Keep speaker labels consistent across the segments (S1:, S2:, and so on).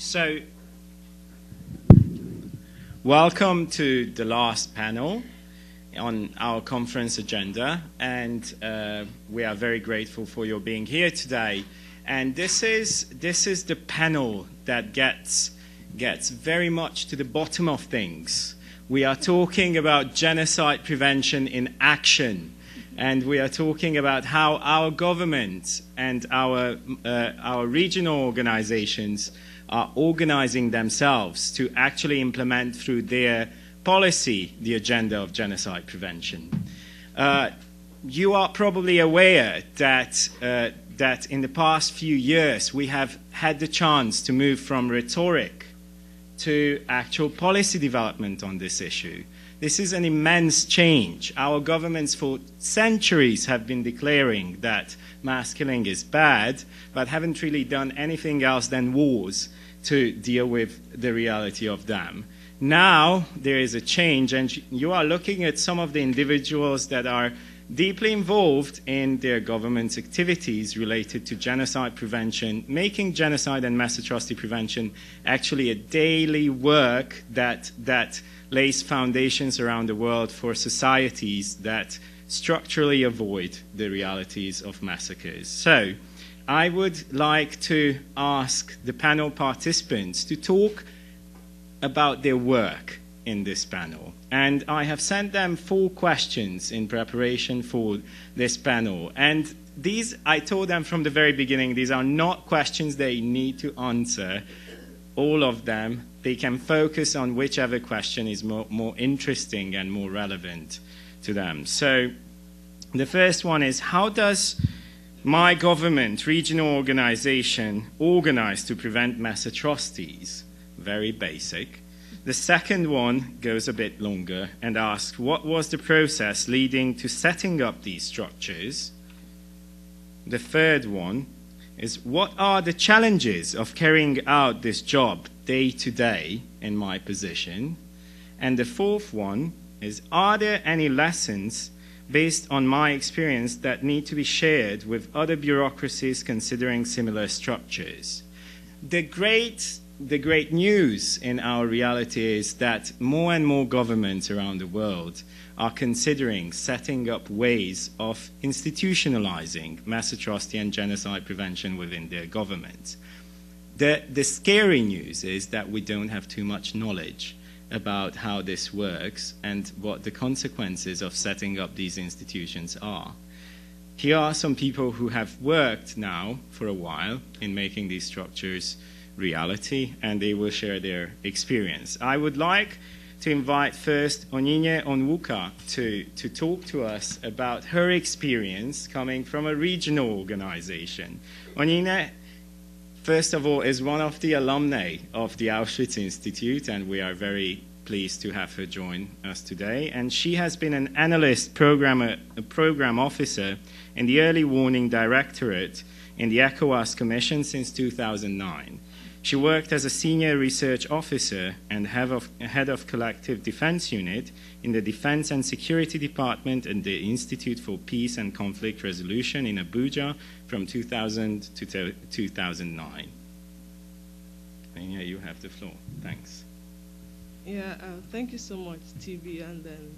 S1: So, welcome to the last panel on our conference agenda, and uh, we are very grateful for your being here today. And this is this is the panel that gets gets very much to the bottom of things. We are talking about genocide prevention in action and we are talking about how our government and our, uh, our regional organizations are organizing themselves to actually implement through their policy the agenda of genocide prevention. Uh, you are probably aware that, uh, that in the past few years we have had the chance to move from rhetoric to actual policy development on this issue. This is an immense change. Our governments for centuries have been declaring that mass killing is bad, but haven't really done anything else than wars to deal with the reality of them. Now there is a change, and you are looking at some of the individuals that are deeply involved in their government's activities related to genocide prevention, making genocide and mass atrocity prevention actually a daily work that, that lays foundations around the world for societies that structurally avoid the realities of massacres. So, I would like to ask the panel participants to talk about their work in this panel. And I have sent them four questions in preparation for this panel. And these, I told them from the very beginning, these are not questions they need to answer, all of them they can focus on whichever question is more, more interesting and more relevant to them. So the first one is how does my government, regional organization, organize to prevent mass atrocities? Very basic. The second one goes a bit longer and asks what was the process leading to setting up these structures? The third one is what are the challenges of carrying out this job day to day in my position? And the fourth one is Are there any lessons based on my experience that need to be shared with other bureaucracies considering similar structures? The great, the great news in our reality is that more and more governments around the world are considering setting up ways of institutionalizing mass atrocity and genocide prevention within their governments. The, the scary news is that we don't have too much knowledge about how this works and what the consequences of setting up these institutions are. Here are some people who have worked now for a while in making these structures reality, and they will share their experience. I would like to invite first Onyinye Onwuka to, to talk to us about her experience coming from a regional organization. Onyinye first of all, is one of the alumni of the Auschwitz Institute, and we are very pleased to have her join us today. And she has been an analyst programmer, program officer in the Early Warning Directorate in the ECOWAS Commission since 2009. She worked as a senior research officer and head of, collective defense unit in the Defense and Security Department and the Institute for Peace and Conflict Resolution in Abuja from 2000 to 2009. And yeah, you have the floor. Thanks.
S2: Yeah, uh, thank you so much, Tibi. And then,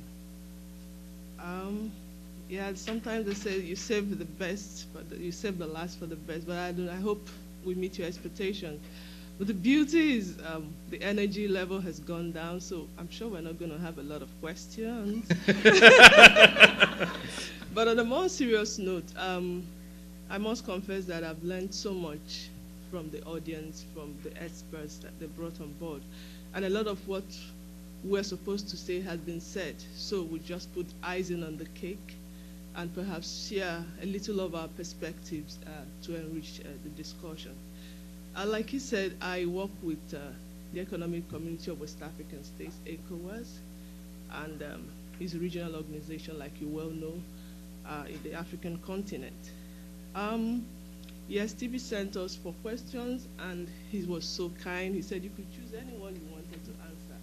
S2: um, yeah, sometimes they say you save the best, but you save the last for the best. But I, do, I hope we meet your expectations. But the beauty is um, the energy level has gone down, so I'm sure we're not going to have a lot of questions. but on a more serious note, um, I must confess that I've learned so much from the audience, from the experts that they brought on board. And a lot of what we're supposed to say has been said. So we just put icing on the cake and perhaps share a little of our perspectives uh, to enrich uh, the discussion. Uh, like he said, I work with uh, the Economic Community of West African States, ECOWAS, and um, it's a regional organization, like you well know, uh, in the African continent. Um, yes, Tibi sent us for questions, and he was so kind. He said you could choose anyone you wanted to answer.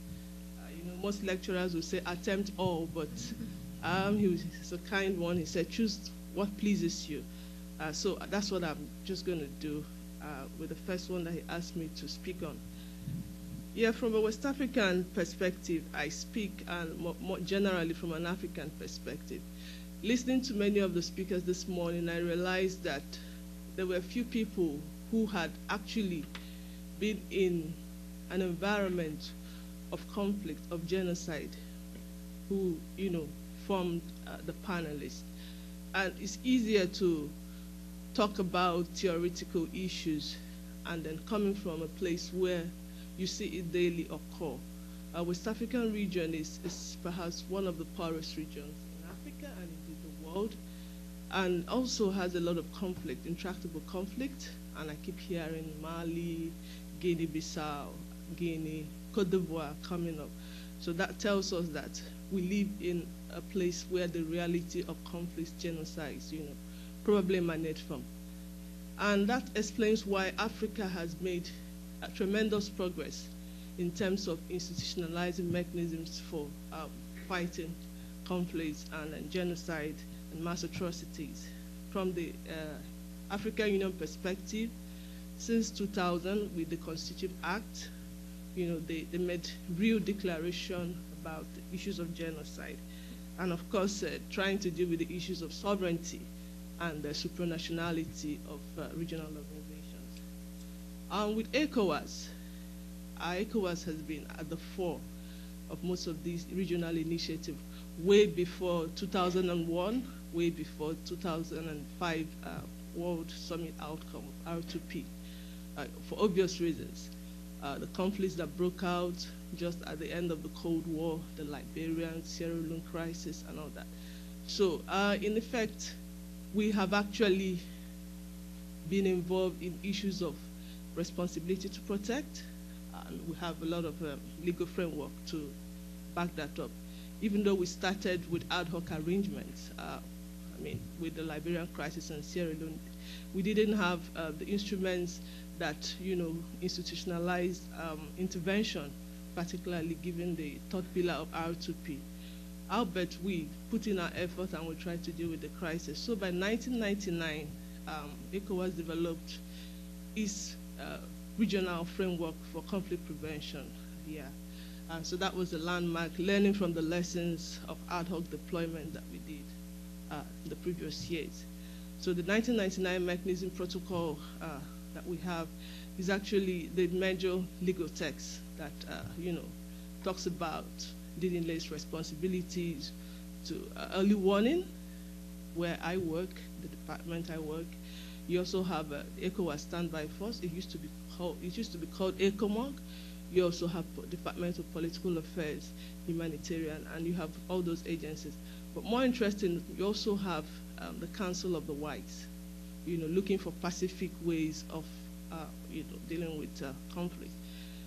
S2: Uh, you know, most lecturers would say attempt all, but um, he was a kind one. He said choose what pleases you. Uh, so that's what I'm just going to do. Uh, with the first one that he asked me to speak on. Yeah, from a West African perspective, I speak and more, more generally from an African perspective. Listening to many of the speakers this morning, I realized that there were a few people who had actually been in an environment of conflict, of genocide, who, you know, formed uh, the panelists. And it's easier to talk about theoretical issues and then coming from a place where you see it daily occur. Our West African region is, is perhaps one of the poorest regions in Africa and indeed the world, and also has a lot of conflict, intractable conflict. And I keep hearing Mali, Guinea-Bissau, Guinea, Cote d'Ivoire coming up. So that tells us that we live in a place where the reality of conflicts, genocides, you know, probably emanate from. And that explains why Africa has made tremendous progress in terms of institutionalizing mechanisms for uh, fighting conflicts and, and, genocide and mass atrocities. From the uh, African Union perspective, since 2000 with the Constitutive Act, you know, they, they made real declaration about the issues of genocide. And of course, uh, trying to deal with the issues of sovereignty and the supranationality of uh, regional organizations. Um, with ECOWAS, uh, ECOWAS has been at the fore of most of these regional initiatives way before 2001, way before 2005 uh, World Summit outcome of R2P, uh, for obvious reasons. Uh, the conflicts that broke out just at the end of the Cold War, the Liberian, Sierra Leone crisis, and all that. So, uh, in effect, we have actually been involved in issues of responsibility to protect, and we have a lot of um, legal framework to back that up. Even though we started with ad hoc arrangements, uh, I mean, with the Liberian crisis and Sierra Leone, we didn't have uh, the instruments that, you know, institutionalized um, intervention, particularly given the third pillar of R2P. I'll bet we put in our effort and we tried to deal with the crisis. So by 1999, um, ECOWAS developed its uh, regional framework for conflict prevention here. Uh, so that was a landmark, learning from the lessons of ad hoc deployment that we did uh, the previous years. So the 1999 mechanism protocol uh, that we have is actually the major legal text that, uh, you know, talks about dealing responsibilities to uh, early warning, where I work, the department I work, you also have uh, ECOWAS standby force. It used to be called it used to be called ECOMOG. You also have Department of Political Affairs, Humanitarian, and you have all those agencies. But more interesting, you also have um, the Council of the Wise. You know, looking for pacific ways of uh, you know dealing with uh, conflict.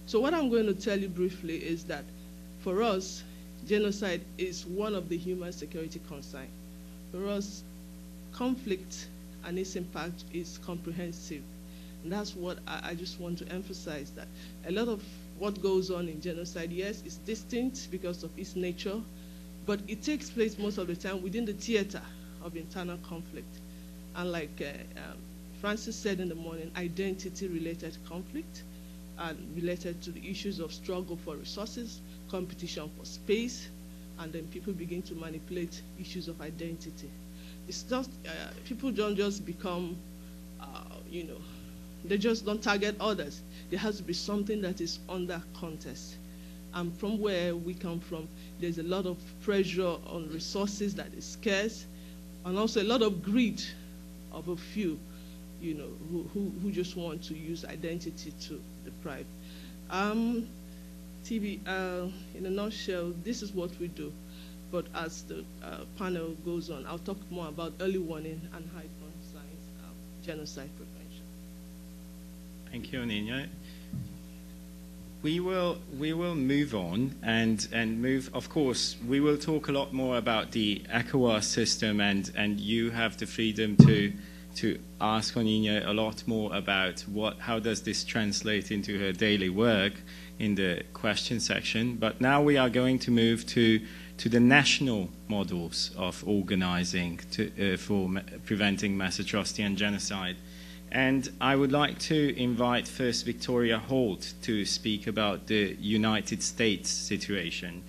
S2: So what I'm going to tell you briefly is that for us, genocide is one of the human security concerns. For us, conflict and its impact is comprehensive. And that's what I, I, just want to emphasize that a lot of what goes on in genocide, yes, is distinct because of its nature, but it takes place most of the time within the theater of internal conflict. And like uh, um, Francis said in the morning, identity-related conflict and related to the issues of struggle for resources, competition for space, and then people begin to manipulate issues of identity it's just uh, people don't just become, uh, you know, they just don't target others. There has to be something that is under contest. And from where we come from, there's a lot of pressure on resources that is scarce, and also a lot of greed of a few, you know, who, who, who just want to use identity to deprive. Um, Tibi, uh, in a nutshell, this is what we do. But as the uh, panel goes on, I'll talk more about early warning and high signs of genocide prevention.
S1: Thank you, Nina. We will we will move on and and move. Of course, we will talk a lot more about the ECOWAS system, and and you have the freedom to to ask Onyinye a lot more about what how does this translate into her daily work in the question section. But now we are going to move to to the national models of organizing to, uh, for preventing mass atrocity and genocide. And I would like to invite first Victoria Holt to speak about the United States situation.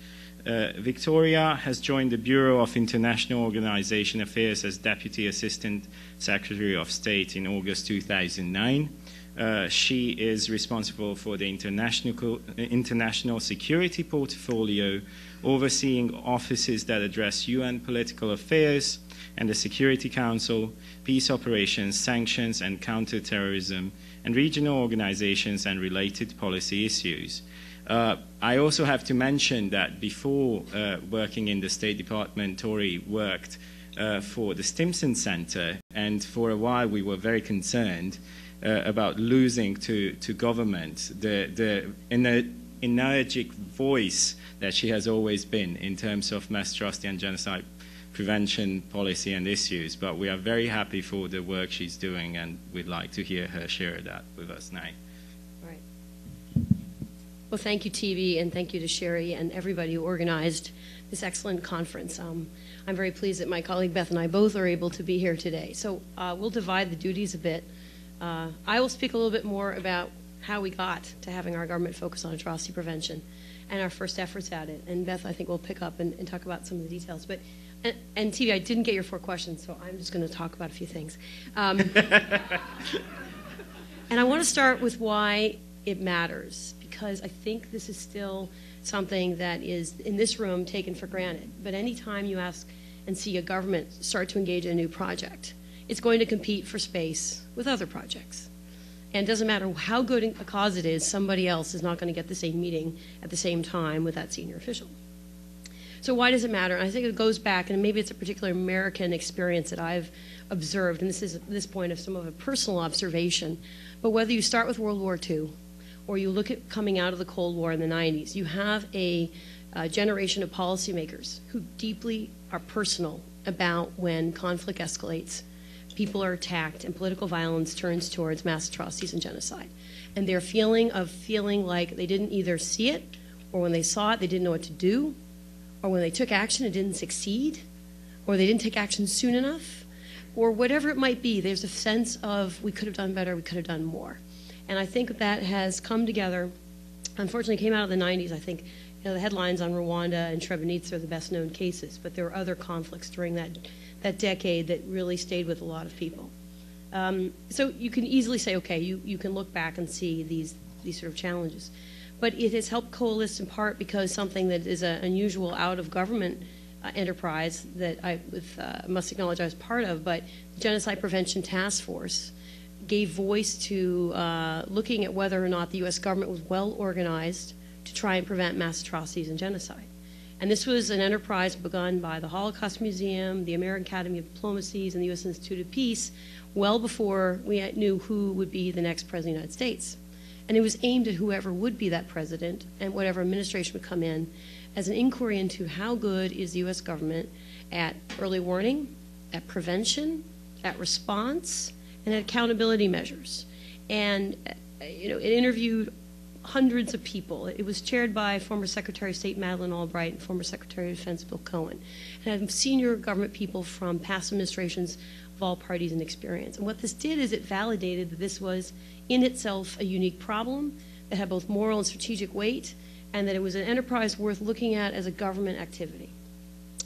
S1: Uh, Victoria has joined the Bureau of International Organization Affairs as Deputy Assistant Secretary of State in August 2009. Uh, she is responsible for the international, international security portfolio, overseeing offices that address UN political affairs and the Security Council, peace operations, sanctions and counterterrorism, and regional organizations and related policy issues. Uh, I also have to mention that before uh, working in the State Department, Tori worked uh, for the Stimson Center, and for a while we were very concerned uh, about losing to, to government the, the ener- energetic voice that she has always been in terms of mass atrocity and genocide prevention policy and issues. But we are very happy for the work she's doing, and we'd like to hear her share that with us now.
S3: Well, thank you, Tibi, and thank you to Sherry and everybody who organized this excellent conference. Um, I'm very pleased that my colleague Beth and I both are able to be here today. So uh, we'll divide the duties a bit. Uh, I will speak a little bit more about how we got to having our government focus on atrocity prevention and our first efforts at it. And Beth, I think, will pick up and, and talk about some of the details. But and, and Tibi, I didn't get your four questions, so I'm just going to talk about a few things. Um, and I want to start with why it matters, because I think this is still something that is in this room taken for granted. But anytime you ask and see a government start to engage in a new project, it's going to compete for space with other projects. And it doesn't matter how good a cause it is, somebody else is not going to get the same meeting at the same time with that senior official. So why does it matter? And I think it goes back, and maybe it's a particular American experience that I've observed, and this is at this point of some of a personal observation. But whether you start with World War II or you look at coming out of the Cold War in the 90s, you have a, a generation of policymakers who deeply are personal about when conflict escalates, people are attacked, and political violence turns towards mass atrocities and genocide. And their feeling of feeling like they didn't either see it, or when they saw it, they didn't know what to do, or when they took action, it didn't succeed, or they didn't take action soon enough, or whatever it might be, there's a sense of we could have done better, we could have done more. And I think that has come together. Unfortunately, came out of the 90s. I think you know, the headlines on Rwanda and Srebrenica are the best known cases, but there were other conflicts during that, that decade that really stayed with a lot of people. Um, so you can easily say, okay, you, you can look back and see these, these sort of challenges but it has helped coalesce in part because something that is an unusual out of government uh, enterprise that I with, uh, must acknowledge I was part of, but Genocide Prevention Task Force gave voice to uh, looking at whether or not the U.S. government was well organized to try and prevent mass atrocities and genocide. And this was an enterprise begun by the Holocaust Museum, the American Academy of Diplomacies, and the U.S. Institute of Peace well before we knew who would be the next president of the United States. And it was aimed at whoever would be that president and whatever administration would come in as an inquiry into how good is the U.S. government at early warning, at prevention, at response, and accountability measures. And you know, it interviewed hundreds of people. It was chaired by former Secretary of State Madeleine Albright and former Secretary of Defense Bill Cohen, and had senior government people from past administrations of all parties and experience. And what this did is it validated that this was in itself a unique problem that had both moral and strategic weight, and that it was an enterprise worth looking at as a government activity.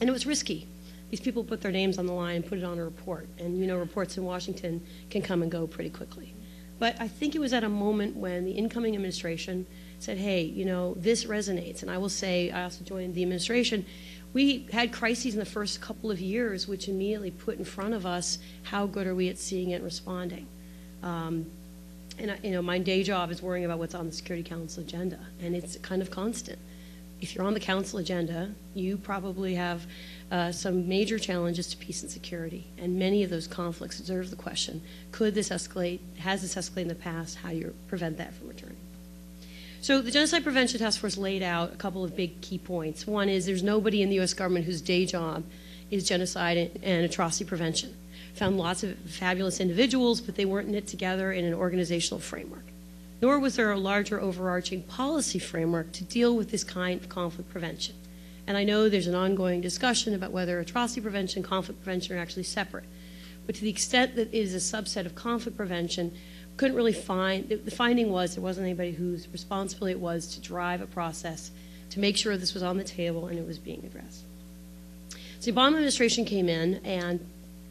S3: And it was risky. These people put their names on the line and put it on a report, and you know reports in Washington can come and go pretty quickly. But I think it was at a moment when the incoming administration said, hey, you know, this resonates. And I will say, I also joined the administration. We had crises in the first couple of years, which immediately put in front of us how good are we at seeing it and responding. Um, and I, you know, my day job is worrying about what's on the Security Council agenda, and it's kind of constant. If you're on the council agenda, you probably have uh, some major challenges to peace and security, and many of those conflicts deserve the question: Could this escalate? Has this escalated in the past? How do you prevent that from returning? So the Genocide Prevention Task Force laid out a couple of big key points. One is there's nobody in the U.S. government whose day job is genocide and atrocity prevention found lots of fabulous individuals, but they weren't knit together in an organizational framework. Nor was there a larger overarching policy framework to deal with this kind of conflict prevention. And I know there's an ongoing discussion about whether atrocity prevention and conflict prevention are actually separate. But to the extent that it is a subset of conflict prevention, couldn't really find, the, finding was there wasn't anybody whose responsibility it was to drive a process to make sure this was on the table and it was being addressed. So the Obama administration came in, and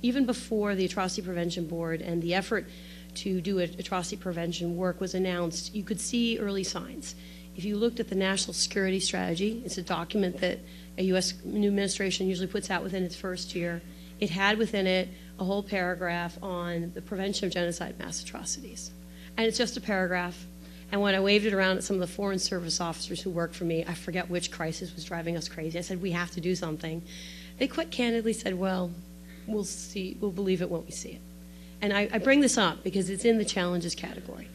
S3: even before the Atrocity Prevention Board and the effort to do atrocity prevention work was announced, you could see early signs. If you looked at the National Security Strategy, it's a document that a U.S. new administration usually puts out within its first year. It had within it a whole paragraph on the prevention of genocide mass atrocities. And it's just a paragraph. And when I waved it around at some of the Foreign Service officers who worked for me, I forget which crisis was driving us crazy. I said, We have to do something. They quite candidly said, Well, we'll see, we'll believe it when we see it. And I, I bring this up because it's in the challenges category.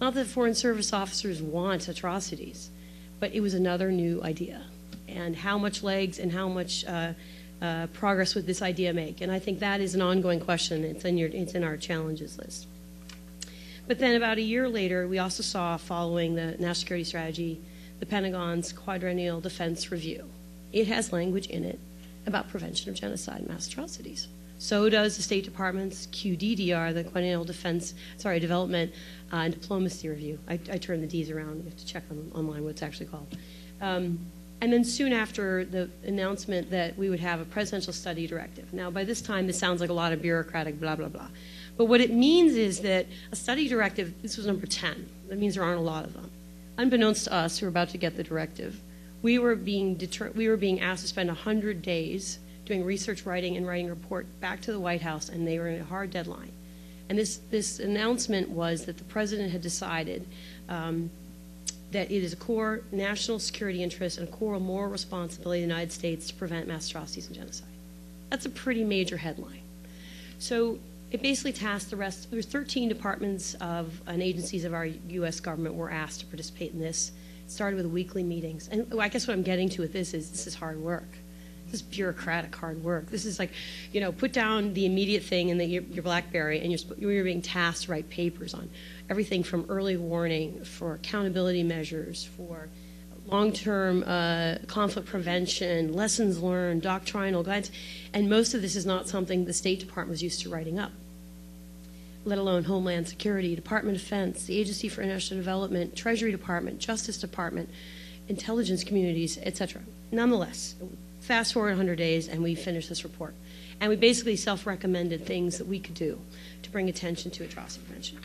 S3: Not that Foreign Service officers want atrocities, but it was another new idea. And how much legs and how much uh, uh, progress would this idea make? And I think that is an ongoing question. It's in, your, it's in our challenges list. But then about a year later, we also saw, following the national security strategy, the Pentagon's quadrennial defense review. It has language in it about prevention of genocide and mass atrocities. So does the State Department's QDDR, the Quadrennial Defense, sorry, Development uh, and Diplomacy Review. I, I turn the D's around. You have to check on, online what it's actually called. Um, and then soon after the announcement that we would have a presidential study directive. Now, by this time, this sounds like a lot of bureaucratic blah, blah, blah. But what it means is that a study directive, this was number 10. That means there aren't a lot of them. Unbeknownst to us who are about to get the directive, we were being, we were being asked to spend 100 days doing research writing and writing a report back to the White House, and they were in a hard deadline. And this, this announcement was that the president had decided um, that it is a core national security interest and a core moral responsibility of the United States to prevent mass atrocities and genocide. That's a pretty major headline. So it basically tasked the rest, there's 13 departments of and agencies of our U.S. government were asked to participate in this It started with weekly meetings. And I guess what I'm getting to with this is this is hard work. This is bureaucratic hard work. This is like, you know, put down the immediate thing in the, your, your BlackBerry, and you're, you're being tasked to write papers on everything from early warning, for accountability measures, for long-term uh, conflict prevention, lessons learned, doctrinal guidance, and most of this is not something the State Department was used to writing up let alone Homeland Security, Department of Defense, the Agency for International Development, Treasury Department, Justice Department, intelligence communities, etc. Nonetheless, fast forward 100 days and we finished this report. And we basically self recommended things that we could do to bring attention to atrocity prevention.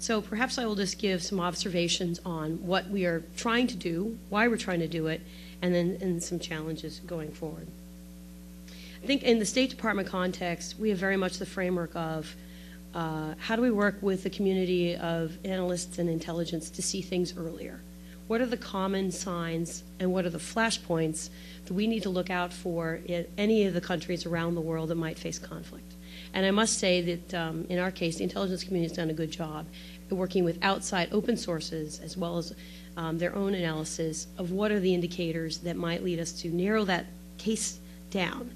S3: So perhaps I will just give some observations on what we are trying to do, why we're trying to do it, and then and some challenges going forward. I think in the State Department context, we have very much the framework of uh, how do we work with the community of analysts and intelligence to see things earlier? What are the common signs and what are the flashpoints that we need to look out for in any of the countries around the world that might face conflict? And I must say that um, in our case, the intelligence community has done a good job working with outside open sources as well as um, their own analysis of what are the indicators that might lead us to narrow that case down.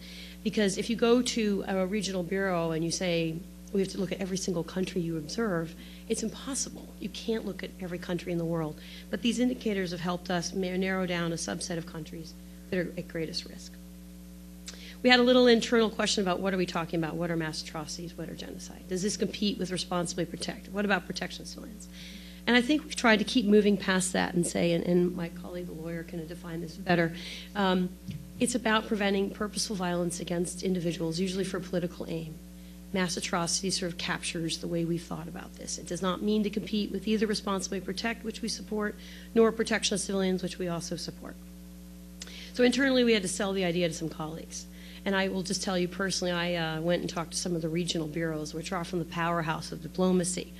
S3: Because if you go to a regional bureau and you say, we have to look at every single country you observe, it's impossible. You can't look at every country in the world. But these indicators have helped us narrow down a subset of countries that are at greatest risk. We had a little internal question about what are we talking about? What are mass atrocities? What are genocide? Does this compete with responsibly protect? What about protection of civilians? And I think we've tried to keep moving past that and say, and, and my colleague, the lawyer, can define this better. Um, it's about preventing purposeful violence against individuals, usually for political aim mass atrocity sort of captures the way we've thought about this. It does not mean to compete with either responsibly protect, which we support, nor protection of civilians, which we also support. So internally, we had to sell the idea to some colleagues. And I will just tell you personally, I uh, went and talked to some of the regional bureaus, which are from the powerhouse of diplomacy.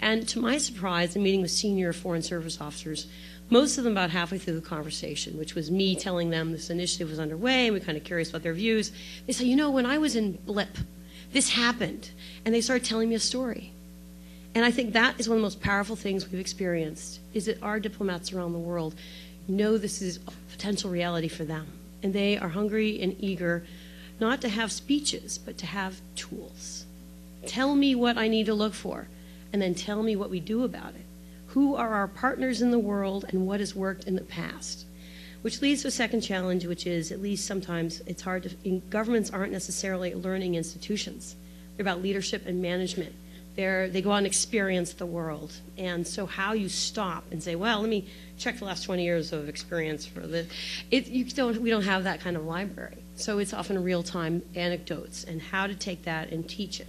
S3: And to my surprise, in meeting with senior Foreign Service officers, most of them about halfway through the conversation, which was me telling them this initiative was underway, and we are kind of curious about their views. They said, you know, when I was in Blip, this happened. And they started telling me a story. And I think that is one of the most powerful things we've experienced is that our diplomats around the world know this is a potential reality for them. And they are hungry and eager not to have speeches, but to have tools. Tell me what I need to look for, and then tell me what we do about it. Who are our partners in the world, and what has worked in the past? Which leads to a second challenge, which is at least sometimes it's hard to, governments aren't necessarily learning institutions. They're about leadership and management. They're, they go out and experience the world. And so how you stop and say, well, let me check the last 20 years of experience for this. It, you don't, we don't have that kind of library. So it's often real-time anecdotes and how to take that and teach it.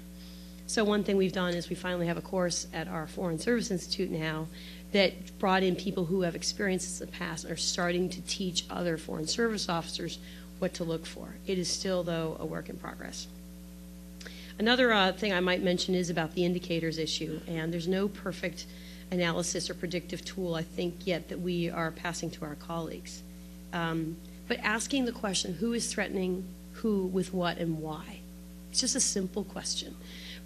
S3: So one thing we've done is we finally have a course at our Foreign Service Institute now that brought in people who have experiences in the past and are starting to teach other foreign service officers what to look for. It is still, though, a work in progress. Another uh, thing I might mention is about the indicators issue, and there's no perfect analysis or predictive tool, I think, yet that we are passing to our colleagues. Um, but asking the question, who is threatening who with what and why? It's just a simple question.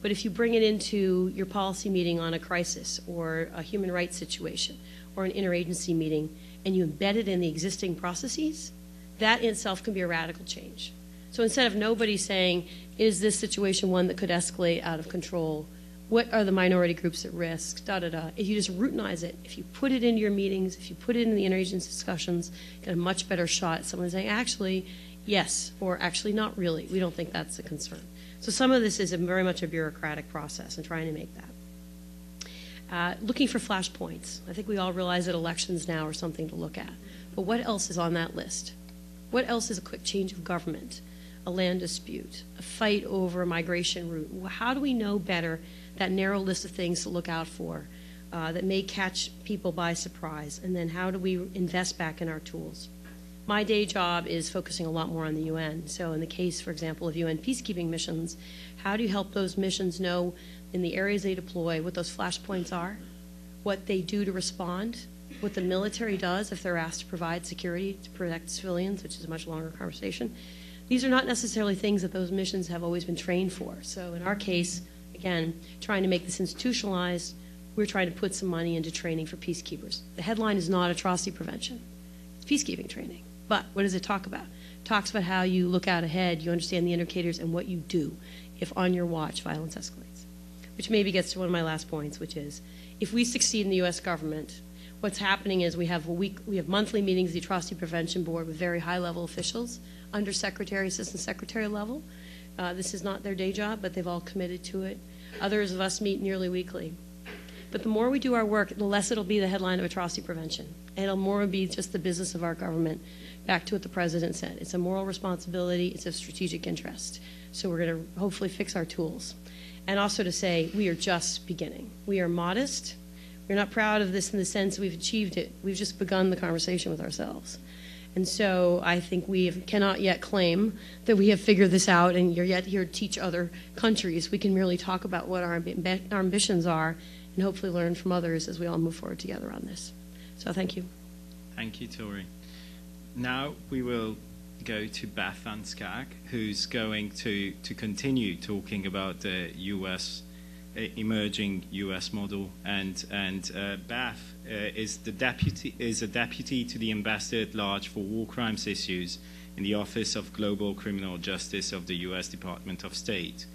S3: But if you bring it into your policy meeting on a crisis or a human rights situation or an interagency meeting and you embed it in the existing processes, that in itself can be a radical change. So instead of nobody saying, is this situation one that could escalate out of control? What are the minority groups at risk? Da da da. If you just routinize it, if you put it into your meetings, if you put it in the interagency discussions, get a much better shot at someone saying, actually, yes, or actually not really. We don't think that's a concern. So some of this is very much a bureaucratic process and trying to make that. Uh, looking for flashpoints. I think we all realize that elections now are something to look at. But what else is on that list? What else is a quick change of government, a land dispute, a fight over a migration route? How do we know better that narrow list of things to look out for uh, that may catch people by surprise? And then how do we invest back in our tools? My day job is focusing a lot more on the UN. So, in the case, for example, of UN peacekeeping missions, how do you help those missions know in the areas they deploy what those flashpoints are, what they do to respond, what the military does if they're asked to provide security to protect civilians, which is a much longer conversation? These are not necessarily things that those missions have always been trained for. So, in our case, again, trying to make this institutionalized, we're trying to put some money into training for peacekeepers. The headline is not atrocity prevention, it's peacekeeping training. But what does it talk about? It talks about how you look out ahead, you understand the indicators, and what you do if on your watch violence escalates. Which maybe gets to one of my last points, which is if we succeed in the U.S. government, what's happening is we have week, we have monthly meetings, the Atrocity Prevention Board, with very high level officials, under secretary, assistant secretary level. Uh, this is not their day job, but they've all committed to it. Others of us meet nearly weekly. But the more we do our work, the less it'll be the headline of atrocity prevention. It'll more be just the business of our government back to what the president said. It's a moral responsibility, it's a strategic interest. So we're going to hopefully fix our tools. And also to say, we are just beginning. We are modest. We're not proud of this in the sense we've achieved it. We've just begun the conversation with ourselves. And so I think we have, cannot yet claim that we have figured this out and you're yet here to teach other countries. We can merely talk about what our, our ambitions are and hopefully learn from others as we all move forward together on this. So thank you.
S1: Thank you, Tori. Now we will go to Beth Van Schaack, who's going to, to continue talking about the U.S. Uh, emerging U.S. model, and and uh, Beth uh, is the deputy is a deputy to the ambassador at large for war crimes issues in the Office of Global Criminal Justice of the U.S. Department of State.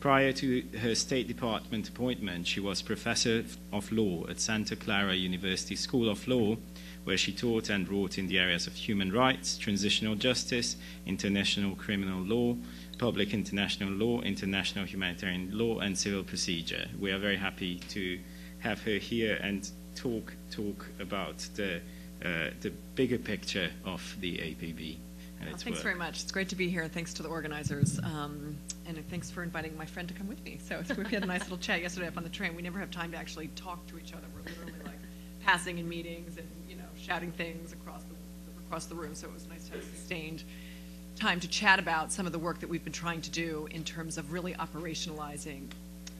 S1: Prior to her State Department appointment, she was professor of law at Santa Clara University School of Law where she taught and wrote in the areas of human rights, transitional justice, international criminal law, public international law, international humanitarian law, and civil procedure. We are very happy to have her here and talk talk about the uh, the bigger picture of the APB.
S4: Well, thanks work. very much. It's great to be here. Thanks to the organizers. Um, and thanks for inviting my friend to come with me. So we had a nice little chat yesterday up on the train. We never have time to actually talk to each other. We're literally like passing in meetings and you know, shouting things across the, across the room, so it was nice to have sustained time to chat about some of the work that we've been trying to do in terms of really operationalizing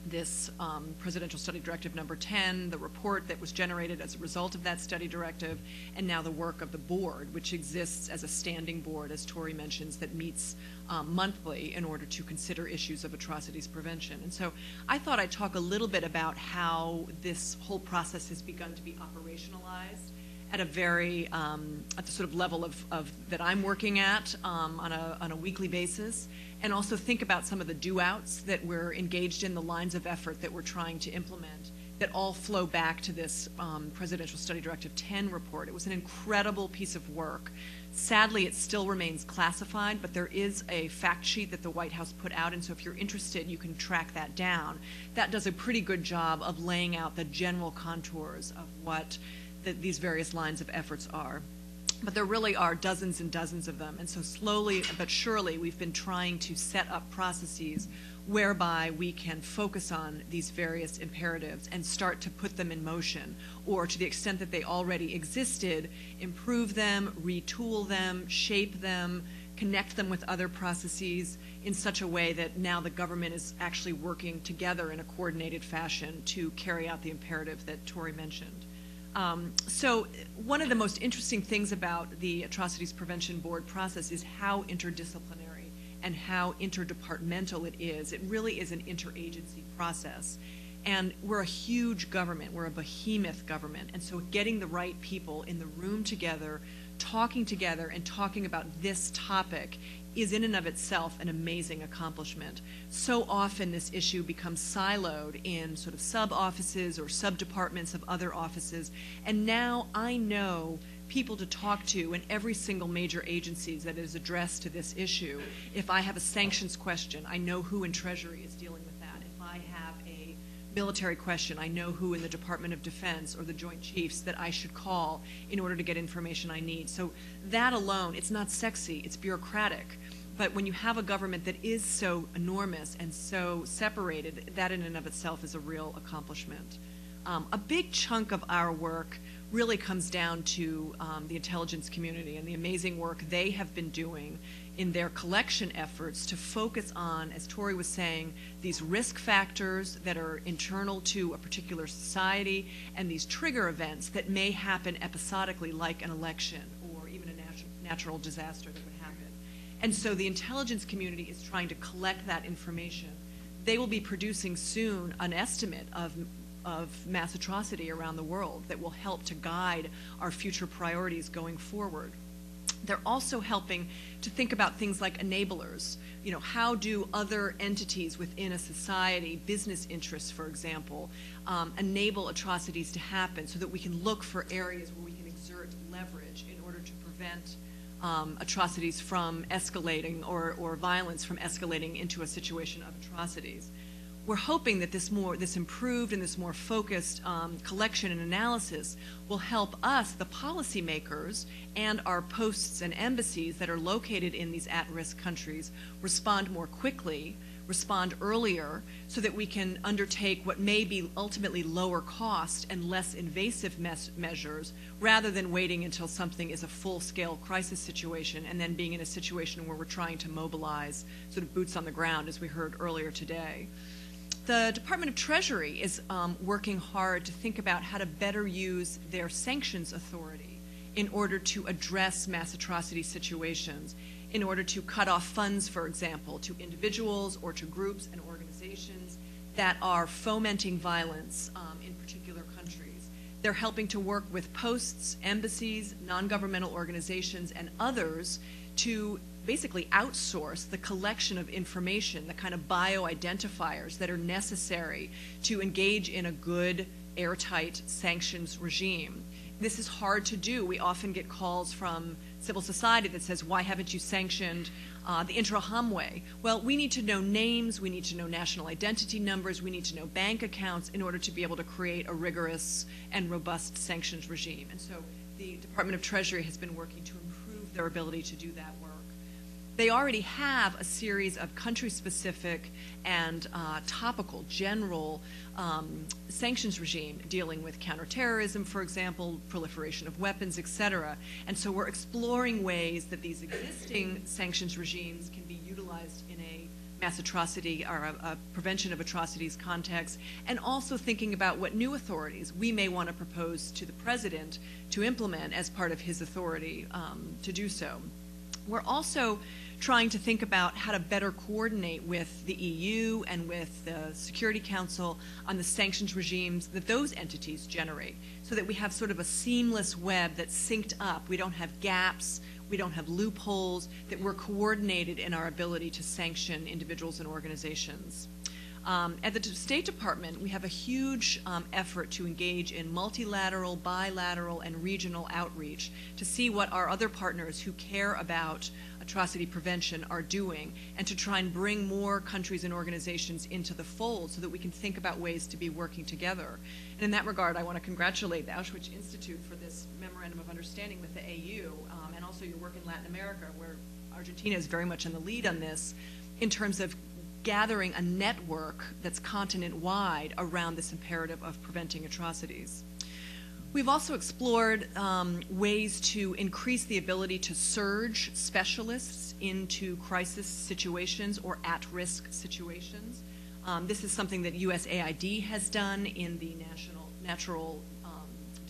S4: this um, Presidential Study Directive number 10, the report that was generated as a result of that study directive, and now the work of the board, which exists as a standing board, as Tori mentions, that meets um, monthly in order to consider issues of atrocities prevention. And so I thought I'd talk a little bit about how this whole process has begun to be operationalized at a very um, at the sort of level of, of that I'm working at um, on a on a weekly basis, and also think about some of the do outs that we're engaged in, the lines of effort that we're trying to implement that all flow back to this um, Presidential Study Directive 10 report. It was an incredible piece of work. Sadly, it still remains classified, but there is a fact sheet that the White House put out, and so if you're interested, you can track that down. That does a pretty good job of laying out the general contours of what the, these various lines of efforts are. But there really are dozens and dozens of them, and so slowly but surely, we've been trying to set up processes whereby we can focus on these various imperatives and start to put them in motion, or to the extent that they already existed, improve them, retool them, shape them, connect them with other processes in such a way that now the government is actually working together in a coordinated fashion to carry out the imperative that Tori mentioned. Um, so one of the most interesting things about the Atrocities Prevention Board process is how interdisciplinary and how interdepartmental it is. It really is an interagency process. And we're a huge government, we're a behemoth government. And so getting the right people in the room together, talking together, and talking about this topic is in and of itself an amazing accomplishment. So often this issue becomes siloed in sort of sub offices or sub departments of other offices. And now I know people to talk to in every single major agency that is addressed to this issue. If I have a sanctions question, I know who in Treasury is dealing with that. If I have a military question, I know who in the Department of Defense or the Joint Chiefs that I should call in order to get information I need. So that alone, it's not sexy, it's bureaucratic. But when you have a government that is so enormous and so separated, that in and of itself is a real accomplishment. Um, a big chunk of our work really comes down to um, the intelligence community and the amazing work they have been doing in their collection efforts to focus on, as Tori was saying, these risk factors that are internal to a particular society and these trigger events that may happen episodically, like an election or even a natu natural disaster that. And so the intelligence community is trying to collect that information. They will be producing soon an estimate of of mass atrocity around the world that will help to guide our future priorities going forward. They're also helping to think about things like enablers. You know, how do other entities within a society, business interests, for example, um, enable atrocities to happen so that we can look for areas where we can exert leverage in order to prevent um, atrocities from escalating or, or violence from escalating into a situation of atrocities. We're hoping that this more, this improved and this more focused um, collection and analysis will help us, the policymakers, and our posts and embassies that are located in these at-risk countries respond more quickly, respond earlier, so that we can undertake what may be ultimately lower cost and less invasive measures, rather than waiting until something is a full-scale crisis situation and then being in a situation where we're trying to mobilize sort of boots on the ground, as we heard earlier today. The Department of Treasury is um, working hard to think about how to better use their sanctions authority in order to address mass atrocity situations, in order to cut off funds, for example, to individuals or to groups and organizations that are fomenting violence um, in particular countries. They're helping to work with posts, embassies, non-governmental organizations, and others to basically outsource the collection of information, the kind of bioidentifiers that are necessary to engage in a good, airtight sanctions regime. This is hard to do. We often get calls from civil society that says, why haven't you sanctioned uh, the Interahamwe? Well, we need to know names, we need to know national identity numbers, we need to know bank accounts in order to be able to create a rigorous and robust sanctions regime. And so the Department of Treasury has been working to improve their ability to do that work they already have a series of country-specific and uh, topical, general um, sanctions regime dealing with counterterrorism, for example, proliferation of weapons, et cetera. And so we're exploring ways that these existing sanctions regimes can be utilized in a mass atrocity or a, a, prevention of atrocities context, and also thinking about what new authorities we may want to propose to the president to implement as part of his authority um, to do so. We're also trying to think about how to better coordinate with the EU and with the Security Council on the sanctions regimes that those entities generate so that we have sort of a seamless web that's synced up. We don't have gaps, we don't have loopholes, that we're coordinated in our ability to sanction individuals and organizations. Um, at the State Department, we have a huge um, effort to engage in multilateral, bilateral, and regional outreach to see what our other partners who care about atrocity prevention are doing and to try and bring more countries and organizations into the fold so that we can think about ways to be working together. And in that regard, I want to congratulate the Auschwitz Institute for this memorandum of understanding with the AU um, and also your work in Latin America, where Argentina is very much in the lead on this in terms of gathering a network that's continent wide around this imperative of preventing atrocities. We've also explored um, ways to increase the ability to surge specialists into crisis situations or at-risk situations. Um, this is something that USAID has done in the national natural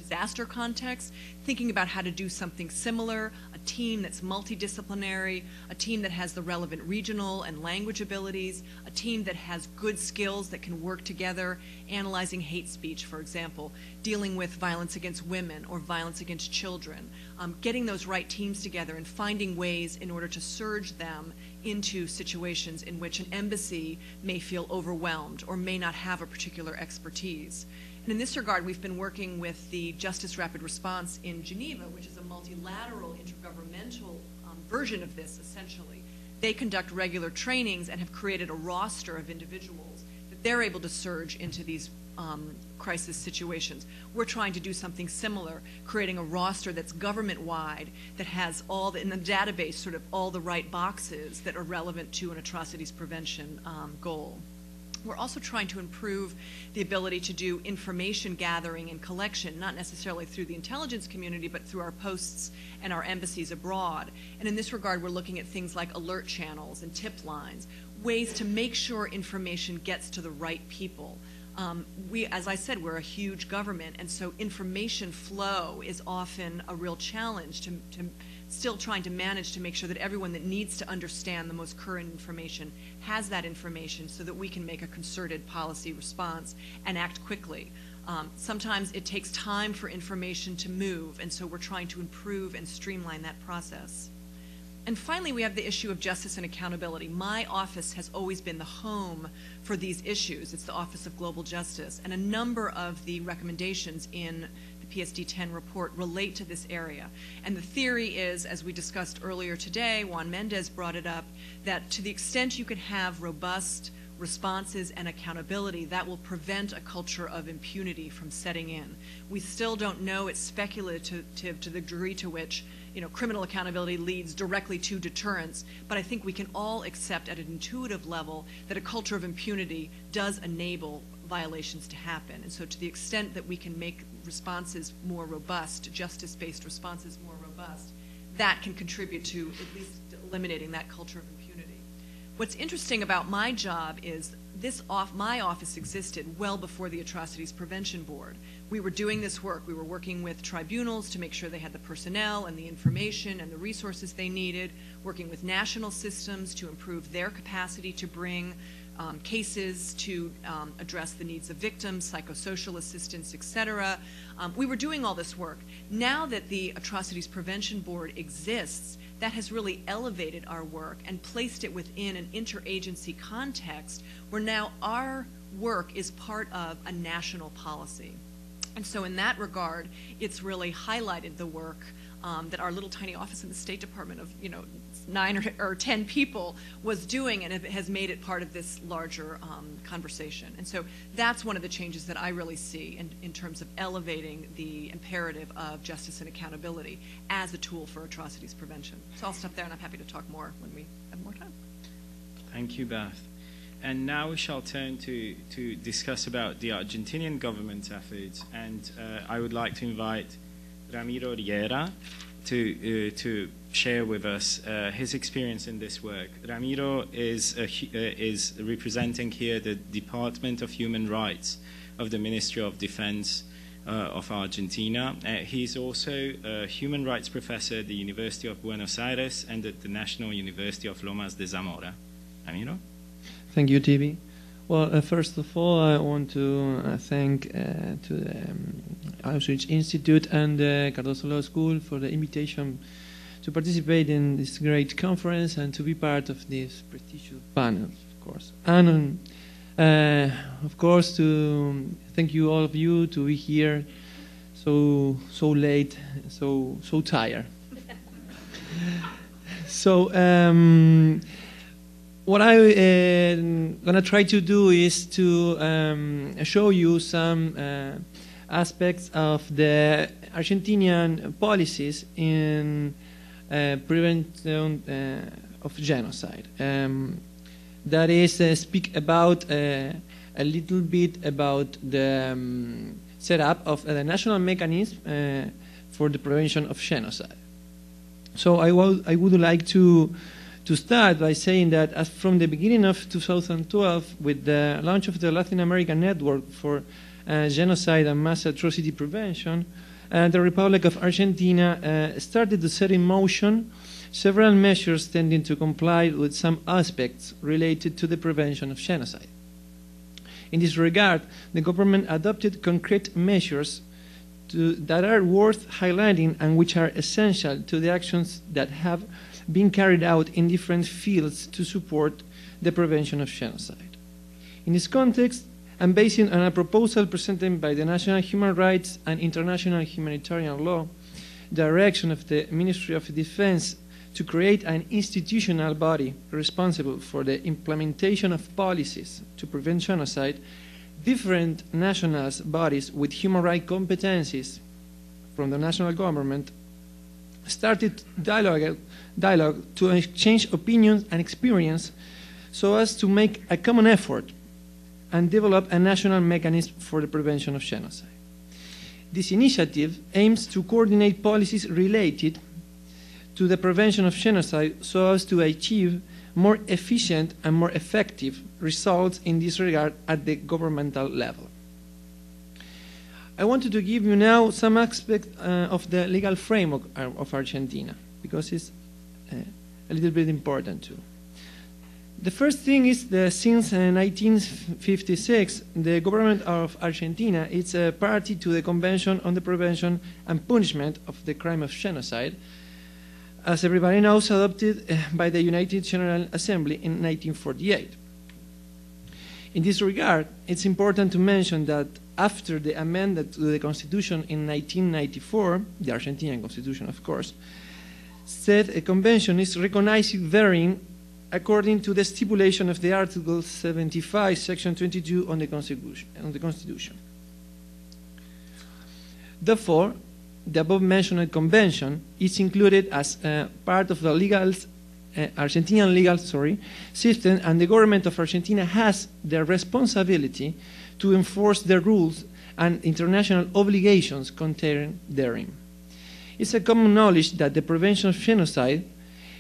S4: disaster context, thinking about how to do something similar, a team that's multidisciplinary, a team that has the relevant regional and language abilities, a team that has good skills that can work together, analyzing hate speech, for example, dealing with violence against women or violence against children, um, getting those right teams together and finding ways in order to surge them into situations in which an embassy may feel overwhelmed or may not have a particular expertise. And in this regard, we've been working with the Justice Rapid Response in Geneva, which is a multilateral intergovernmental um, version of this, essentially. They conduct regular trainings and have created a roster of individuals that they're able to surge into these um, crisis situations. We're trying to do something similar, creating a roster that's government-wide, that has all the, in the database, sort of all the right boxes that are relevant to an atrocities prevention um, goal. We're also trying to improve the ability to do information gathering and collection, not necessarily through the intelligence community, but through our posts and our embassies abroad. And in this regard, we're looking at things like alert channels and tip lines, ways to make sure information gets to the right people. Um, we, as I said, we're a huge government, and so information flow is often a real challenge to, to still trying to manage to make sure that everyone that needs to understand the most current information has that information so that we can make a concerted policy response and act quickly. Um, sometimes it takes time for information to move, and so we're trying to improve and streamline that process. And finally, we have the issue of justice and accountability. My office has always been the home for these issues. It's the Office of Global Justice. And a number of the recommendations in the PSD 10 report relate to this area. And the theory is, as we discussed earlier today, Juan Mendez brought it up, that to the extent you can have robust responses and accountability, that will prevent a culture of impunity from setting in. We still don't know, it's speculative to the degree to which you know, criminal accountability leads directly to deterrence, but I think we can all accept at an intuitive level that a culture of impunity does enable violations to happen. And so to the extent that we can make responses more robust, justice-based responses more robust, that can contribute to at least eliminating that culture of impunity. What's interesting about my job is this off, my office existed well before the Atrocities Prevention Board we were doing this work. We were working with tribunals to make sure they had the personnel and the information and the resources they needed, working with national systems to improve their capacity to bring um, cases to um, address the needs of victims, psychosocial assistance, et cetera. Um, we were doing all this work. Now that the Atrocities Prevention Board exists, that has really elevated our work and placed it within an interagency context where now our work is part of a national policy. And so in that regard, it's really highlighted the work um, that our little tiny office in the State Department of, you know, nine or, or 10 people was doing and it has made it part of this larger um, conversation. And so that's one of the changes that I really see in, in terms of elevating the imperative of justice and accountability as a tool for atrocities prevention. So I'll stop there and I'm happy to talk more when we have more time.
S1: Thank you, Beth. And now we shall turn to, to discuss about the Argentinian government's efforts. And uh, I would like to invite Ramiro Riera to, uh, to share with us uh, his experience in this work. Ramiro is, uh, is representing here the Department of Human Rights of the Ministry of Defense uh, of Argentina. Uh, he's also a human rights professor at the University of Buenos Aires and at the National University of Lomas de Zamora. Ramiro?
S5: Thank you, Tibi. Well, uh, first of all, I want to uh, thank uh, to the um, Auschwitz Institute and the Cardozo Law School for the invitation to participate in this great conference and to be part of this prestigious panel, of course. And um, Uh, of course, to thank you all of you to be here so so late, so so tired. so um, what I'm uh, gonna try to do is to um, show you some uh, aspects of the Argentinian policies in uh, prevention uh, of genocide. Um, that is, uh, speak about uh, a little bit about the um, setup of the national mechanism for the prevention of genocide. So I, I would like to to start by saying that as from the beginning of 2012, with the launch of the Latin American Network for uh, Genocide and Mass Atrocity Prevention, uh, the Republic of Argentina uh, started to set in motion several measures tending to comply with some aspects related to the prevention of genocide. In this regard, the government adopted concrete measures to, that are worth highlighting and which are essential to the actions that have been carried out in different fields to support the prevention of genocide. In this context, and based on a proposal presented by the National Human Rights and International Humanitarian Law, direction of the Ministry of Defense to create an institutional body responsible for the implementation of policies to prevent genocide, different national bodies with human rights competencies from the national government started dialogue, dialogue to exchange opinions and experience so as to make a common effort and develop a national mechanism for the prevention of genocide. This initiative aims to coordinate policies related to the prevention of genocide so as to achieve more efficient and more effective results in this regard at the governmental level. I wanted to give you now some aspect uh, of the legal framework uh, of Argentina because it's a little bit important too. The first thing is that since 1956, the government of Argentina is a party to the Convention on the Prevention and Punishment of the Crime of Genocide, as everybody knows, adopted uh, by the United General Assembly in 1948. In this regard, it's important to mention that after the amendment to the Constitution in 1994, the Argentinian Constitution, of course, said a convention is recognized therein according to the stipulation of the Article 75, Section 22 on the Constitution. On the Constitution. Therefore, the above mentioned convention is included as uh, part of the legal, uh, Argentinian legal sorry, system, and the government of Argentina has the responsibility to enforce the rules and international obligations contained therein. It's a common knowledge that the prevention of genocide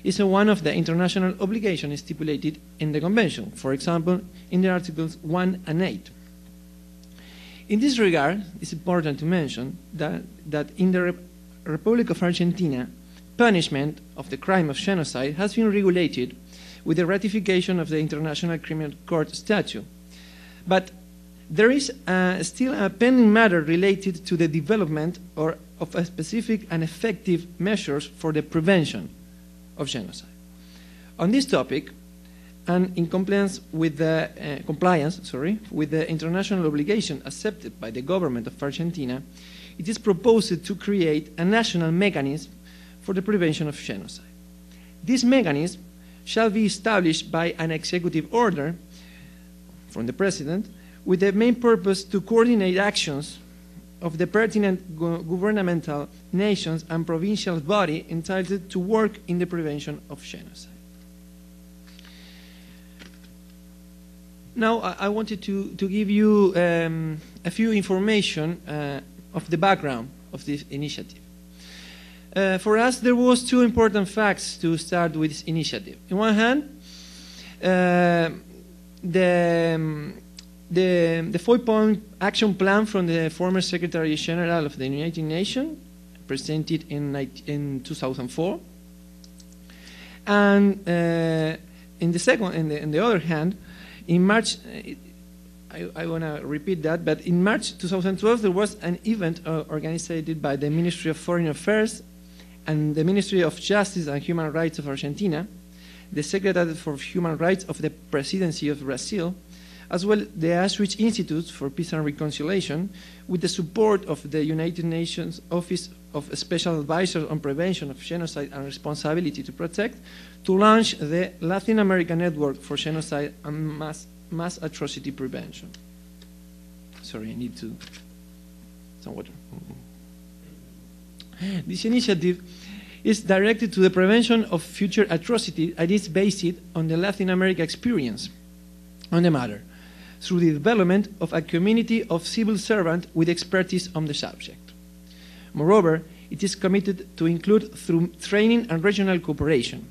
S5: is one of the international obligations stipulated in the Convention, for example, in the Articles 1 and 8. In this regard, it's important to mention that, that in the Re Republic of Argentina, punishment of the crime of genocide has been regulated with the ratification of the International Criminal Court Statute. But there is uh, still a pending matter related to the development or of specific and effective measures for the prevention of genocide. On this topic, and in compliance with the uh, compliance, sorry, with the international obligation accepted by the government of Argentina, it is proposed to create a national mechanism for the prevention of genocide. This mechanism shall be established by an executive order from the president with the main purpose to coordinate actions of the pertinent governmental nations and provincial body entitled to work in the prevention of genocide. Now, I, wanted to, to give you um, a few information uh, of the background of this initiative. Uh, for us, there was two important facts to start with this initiative. On one hand, uh, the um, the, the four-point action plan from the former Secretary General of the United Nations, presented in, in 2004. And uh, in the second, in the, in the other hand, in March, uh, I, I want to repeat that, but in March 2012, there was an event uh, organized by the Ministry of Foreign Affairs and the Ministry of Justice and Human Rights of Argentina, the Secretary for Human Rights of the Presidency of Brazil, as well the Auschwitz Institute for Peace and Reconciliation, with the support of the United Nations Office of Special Advisors on Prevention of Genocide and Responsibility to Protect, to launch the Latin American Network for Genocide and Mass, mass Atrocity Prevention. Sorry, I need to some water. This initiative is directed to the prevention of future atrocity and is based on the Latin America experience on the matter through the development of a community of civil servants with expertise on the subject. Moreover, it is committed to include through training and regional cooperation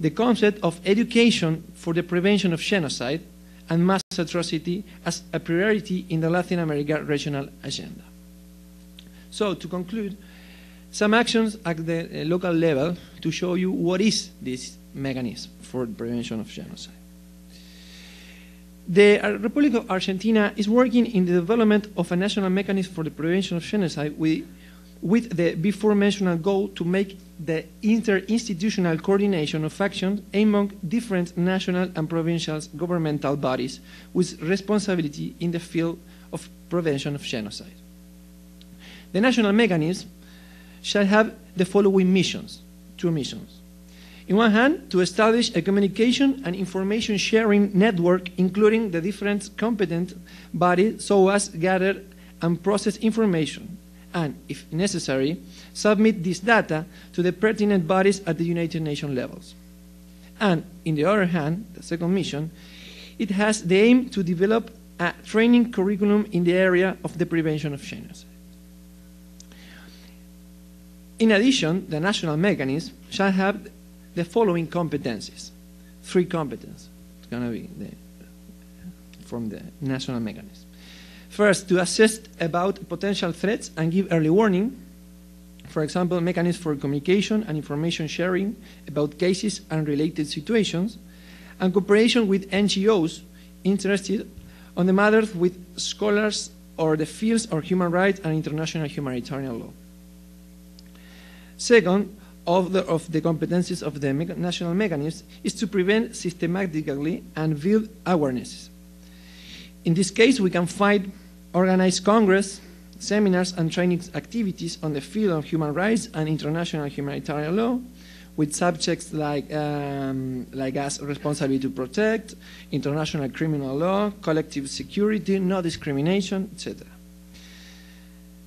S5: the concept of education for the prevention of genocide and mass atrocity as a priority in the Latin America regional agenda. So, to conclude, some actions at the uh, local level to show you what is this mechanism for the prevention of genocide. The Republic of Argentina is working in the development of a national mechanism for the prevention of genocide with, with the before mentioned goal to make the interinstitutional coordination of actions among different national and provincial governmental bodies with responsibility in the field of prevention of genocide. The national mechanism shall have the following missions, two missions. In one hand, to establish a communication and information sharing network, including the different competent bodies, so as gather and process information, and, if necessary, submit this data to the pertinent bodies at the United Nations levels. And, in the other hand, the second mission, it has the aim to develop a training curriculum in the area of the prevention of genocide. In addition, the national mechanism shall have the following competencies. Three competencies. It's going to be the, from the national mechanism. First, to assess about potential threats and give early warning. For example, mechanisms for communication and information sharing about cases and related situations, and cooperation with NGOs interested on the matters with scholars or the fields of human rights and international humanitarian law. Second, of the, of the competencies of the me national mechanisms is to prevent systematically and build awareness. In this case, we can find organized congress, seminars, and training activities on the field of human rights and international humanitarian law, with subjects like, um, like as responsibility to protect, international criminal law, collective security, no discrimination, etc.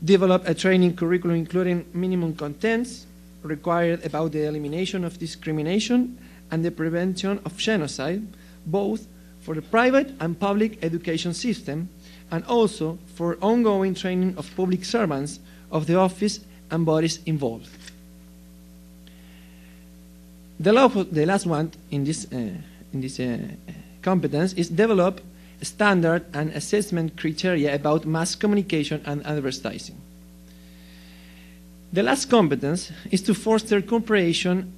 S5: Develop a training curriculum including minimum contents, required about the elimination of discrimination and the prevention of genocide, both for the private and public education system, and also for ongoing training of public servants of the office and bodies involved. The, last one in this, uh, in this uh, competence is develop standard and assessment criteria about mass communication and advertising. The last competence is to foster cooperation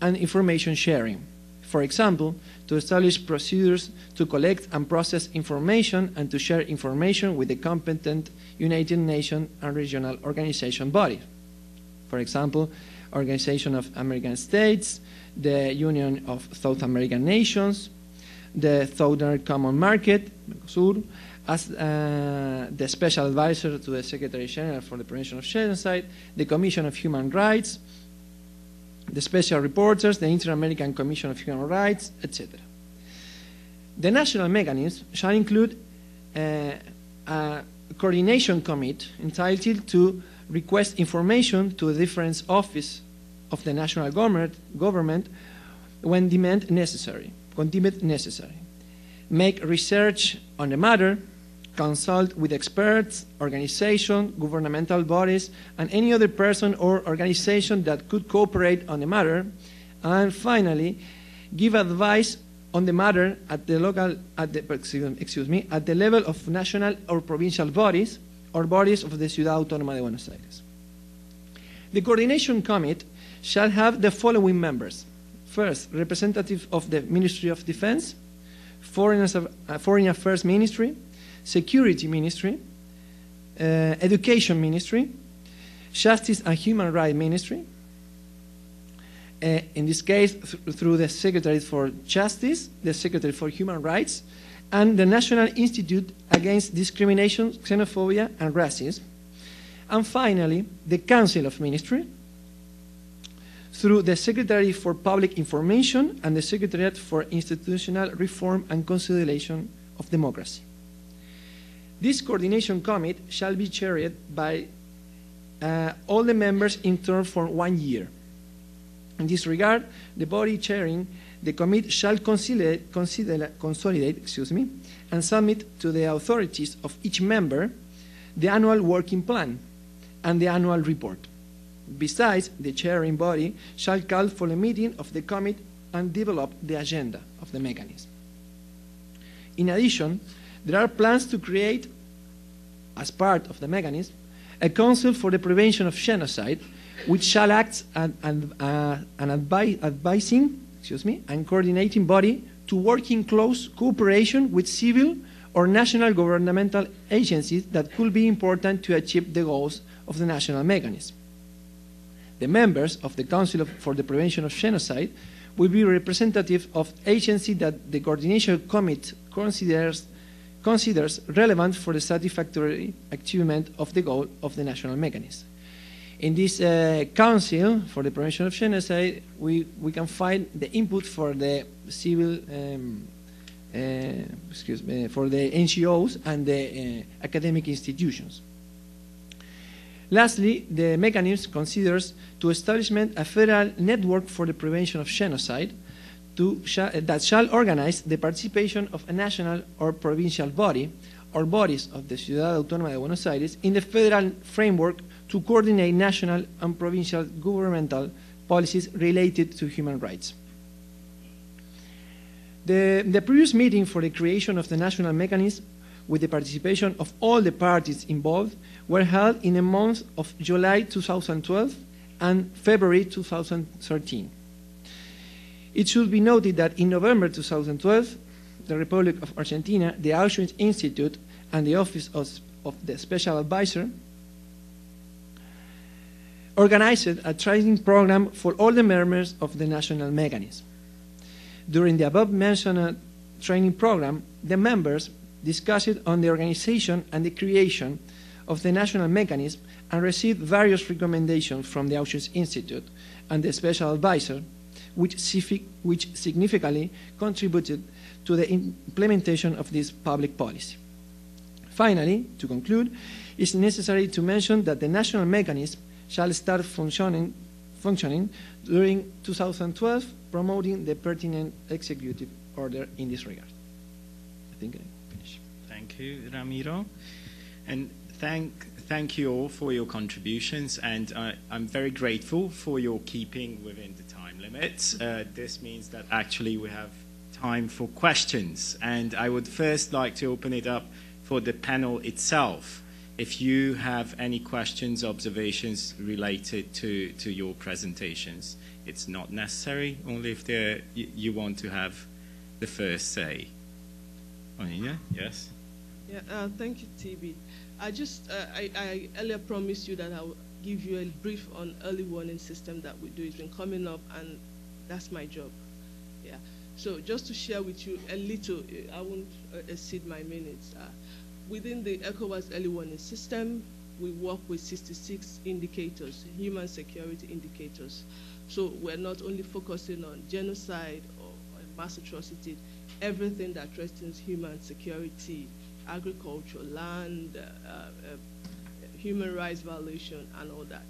S5: and information sharing. For example, to establish procedures to collect and process information and to share information with the competent United Nations and regional organization bodies. For example, Organization of American States, the Union of South American Nations, the Southern Common Market, Mercosur, as uh, the special advisor to the Secretary General for the Prevention of Genocide, the Commission of Human Rights, the special reporters, the Inter-American Commission of Human Rights, etc. The national mechanism shall include uh, a coordination committee entitled to request information to the different office of the national government, government when demand necessary, when deemed necessary. Make research on the matter, consult with experts, organizations, governmental bodies, and any other person or organization that could cooperate on the matter. And finally, give advice on the matter at the local, at the, excuse me, at the level of national or provincial bodies or bodies of the Ciudad Autónoma de Buenos Aires. The coordination committee shall have the following members. First, representative of the Ministry of Defense, Foreign, uh, Foreign Affairs Ministry, Security Ministry, uh, Education Ministry, Justice and Human Rights Ministry, uh, in this case th through the Secretary for Justice, the Secretary for Human Rights, and the National Institute Against Discrimination, Xenophobia, and Racism. And finally, the Council of Ministry, through the Secretary for Public Information and the Secretariat for Institutional Reform and Consolidation of Democracy. This coordination committee shall be chaired by uh, all the members in turn for one year. In this regard, the body chairing the committee shall consolidate, consolidate excuse me, and submit to the authorities of each member the annual working plan and the annual report. Besides, the chairing body shall call for a meeting of the committee and develop the agenda of the mechanism. In addition, there are plans to create, as part of the mechanism, a council for the prevention of genocide, which shall act as an, uh, an advi advising excuse me, and coordinating body to work in close cooperation with civil or national governmental agencies that could be important to achieve the goals of the national mechanism. The members of the Council for the Prevention of Genocide will be representative of agencies that the Coordination Committee considers, considers relevant for the satisfactory achievement of the goal of the national mechanism. In this uh, Council for the Prevention of Genocide, we, we can find the input for the civil, um, uh, excuse me, for the NGOs and the uh, academic institutions. Lastly, the mechanism considers to establishment a federal network for the prevention of genocide to sh that shall organize the participation of a national or provincial body or bodies of the Ciudad Autónoma de Buenos Aires in the federal framework to coordinate national and provincial governmental policies related to human rights. The, the, previous meeting for the creation of the national mechanism with the participation of all the parties involved were held in the months of July 2012 and February 2013. It should be noted that in November 2012, the Republic of Argentina, the Auschwitz Institute, and the Office of, of the Special Advisor organized a training program for all the members of the national mechanism. During the above mentioned training program, the members discussed on the organization and the creation of the national mechanism and received various recommendations from the Auschwitz Institute and the special advisor, which, which significantly contributed to the implementation of this public policy. Finally, to conclude, it's necessary to mention that the national mechanism shall start functioning, functioning during 2012, promoting the pertinent executive order in this regard. I think I finish.
S1: Thank you, Ramiro. And thank, thank you all for your contributions, and uh, I'm very grateful for your keeping within the Uh, this means that actually we have time for questions, and I would first like to open it up for the panel itself if you have any questions, observations related to, to your presentations. It's not necessary, only if you, you want to have the first say. Onyinye, yes?
S2: Yeah, uh, thank you, Tibi. I just, uh, I, I earlier promised you that I would give you a brief on early warning system that we do. It's been coming up, and that's my job. Yeah. So just to share with you a little, I won't uh, exceed my minutes. Uh, within the ECOWAS early warning system, we work with 66 indicators, human security indicators. So we're not only focusing on genocide or, or mass atrocity, everything that threatens human security, agriculture, land, uh, uh, human rights violation, and all that.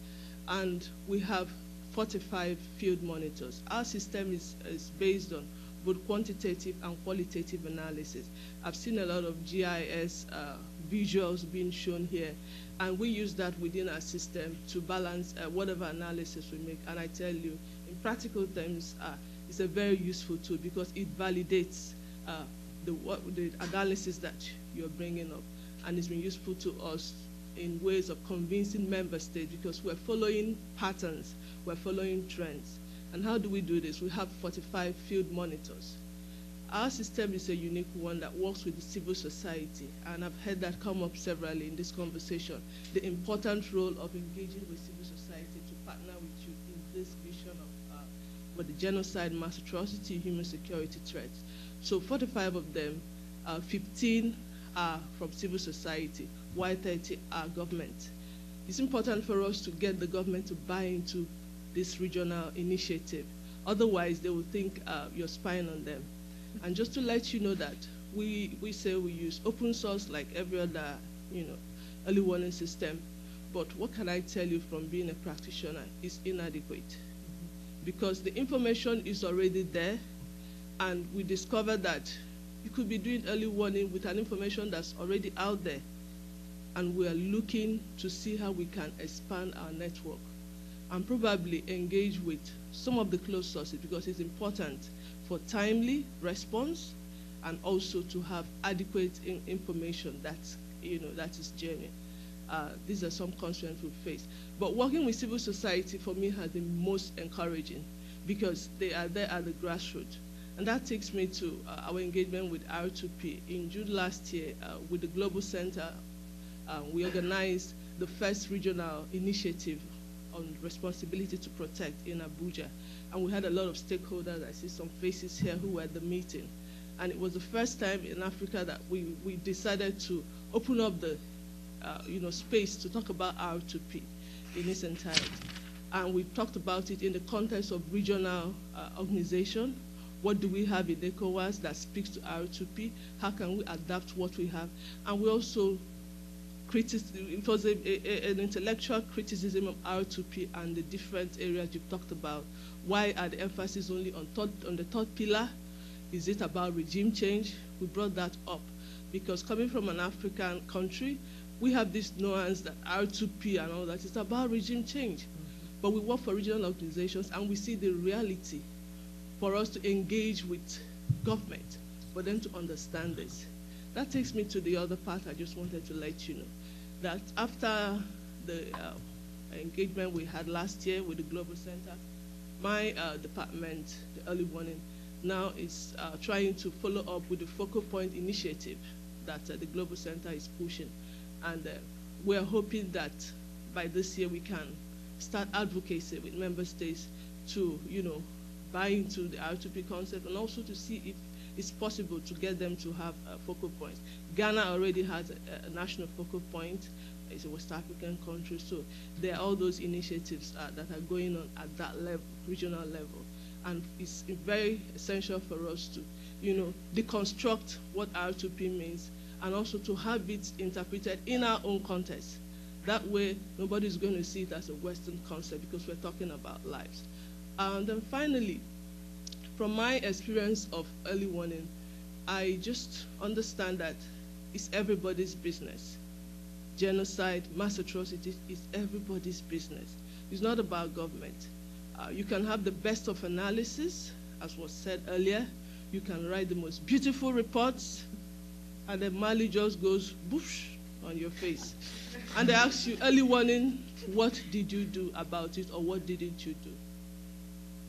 S2: And we have 45 field monitors. Our system is, is based on both quantitative and qualitative analysis. I've seen a lot of GIS uh, visuals being shown here, and we use that within our system to balance uh, whatever analysis we make. And I tell you, in practical terms, uh, it's a very useful tool because it validates uh, the, what, the analysis that you're bringing up, and it's been useful to us in ways of convincing member states because we're following patterns, we're following trends. And how do we do this? We have 45 field monitors. Our system is a unique one that works with the civil society, and I've heard that come up severally in this conversation, the important role of engaging with civil society to partner with you in this vision of uh, the genocide, mass atrocity, human security threats. So 45 of them uh, 15 are from civil society, while 30 are government. It's important for us to get the government to buy into this regional initiative. Otherwise, they will think uh, you're spying on them. And just to let you know that we, we say we use open source like every other, you know, early warning system. But what can I tell you from being a practitioner is inadequate. Because the information is already there, and we discovered that you could be doing early warning with an information that's already out there. And we are looking to see how we can expand our network and probably engage with some of the closed sources because it's important for timely response and also to have adequate in information that you know that is genuine. Uh, these are some constraints we face. But working with civil society for me has been most encouraging because they are there at the grassroots. And that takes me to uh, our engagement with R2P. In June last year, uh, with the Global Center, we organized the first regional initiative on responsibility to protect in Abuja. And we had a lot of stakeholders. I see some faces here who were at the meeting. And it was the first time in Africa that we, we decided to open up the uh, you know, space to talk about R2P in its entirety. And we talked about it in the context of regional uh, organization. What do we have in ECOWAS that speaks to R2P? How can we adapt what we have? And we also it was a, a, an intellectual criticism of R2P and the different areas you've talked about. Why are the emphasis only on, third, on the third pillar? Is it about regime change? We brought that up because coming from an African country, we have this nuance that R2P and all that is about regime change. Mm-hmm. But we work for regional organizations and we see the reality for us to engage with government, for them to understand this. That takes me to the other part I just wanted to let you know. That after the uh, engagement we had last year with the Global Center, my uh, department, the early warning, now is uh, trying to follow up with the focal point initiative that uh, the Global Center is pushing. And uh, we're hoping that by this year we can start advocacy with member states to, you know, buy into the R2P concept and also to see if it's possible to get them to have uh, focal points. Ghana already has a, a, national focal point. It's a West African country, so there are all those initiatives uh, that are going on at that level, regional level, and it's very essential for us to, you know, deconstruct what R2P means and also to have it interpreted in our own context. That way, nobody's going to see it as a Western concept because we're talking about lives. And then finally, from my experience of early warning, I just understand that it's everybody's business. Genocide, mass atrocities is everybody's business. It's not about government. Uh, you can have the best of analysis, as was said earlier. You can write the most beautiful reports, and then Mali just goes boosh on your face. And they ask you, early warning, what did you do about it or what didn't you do?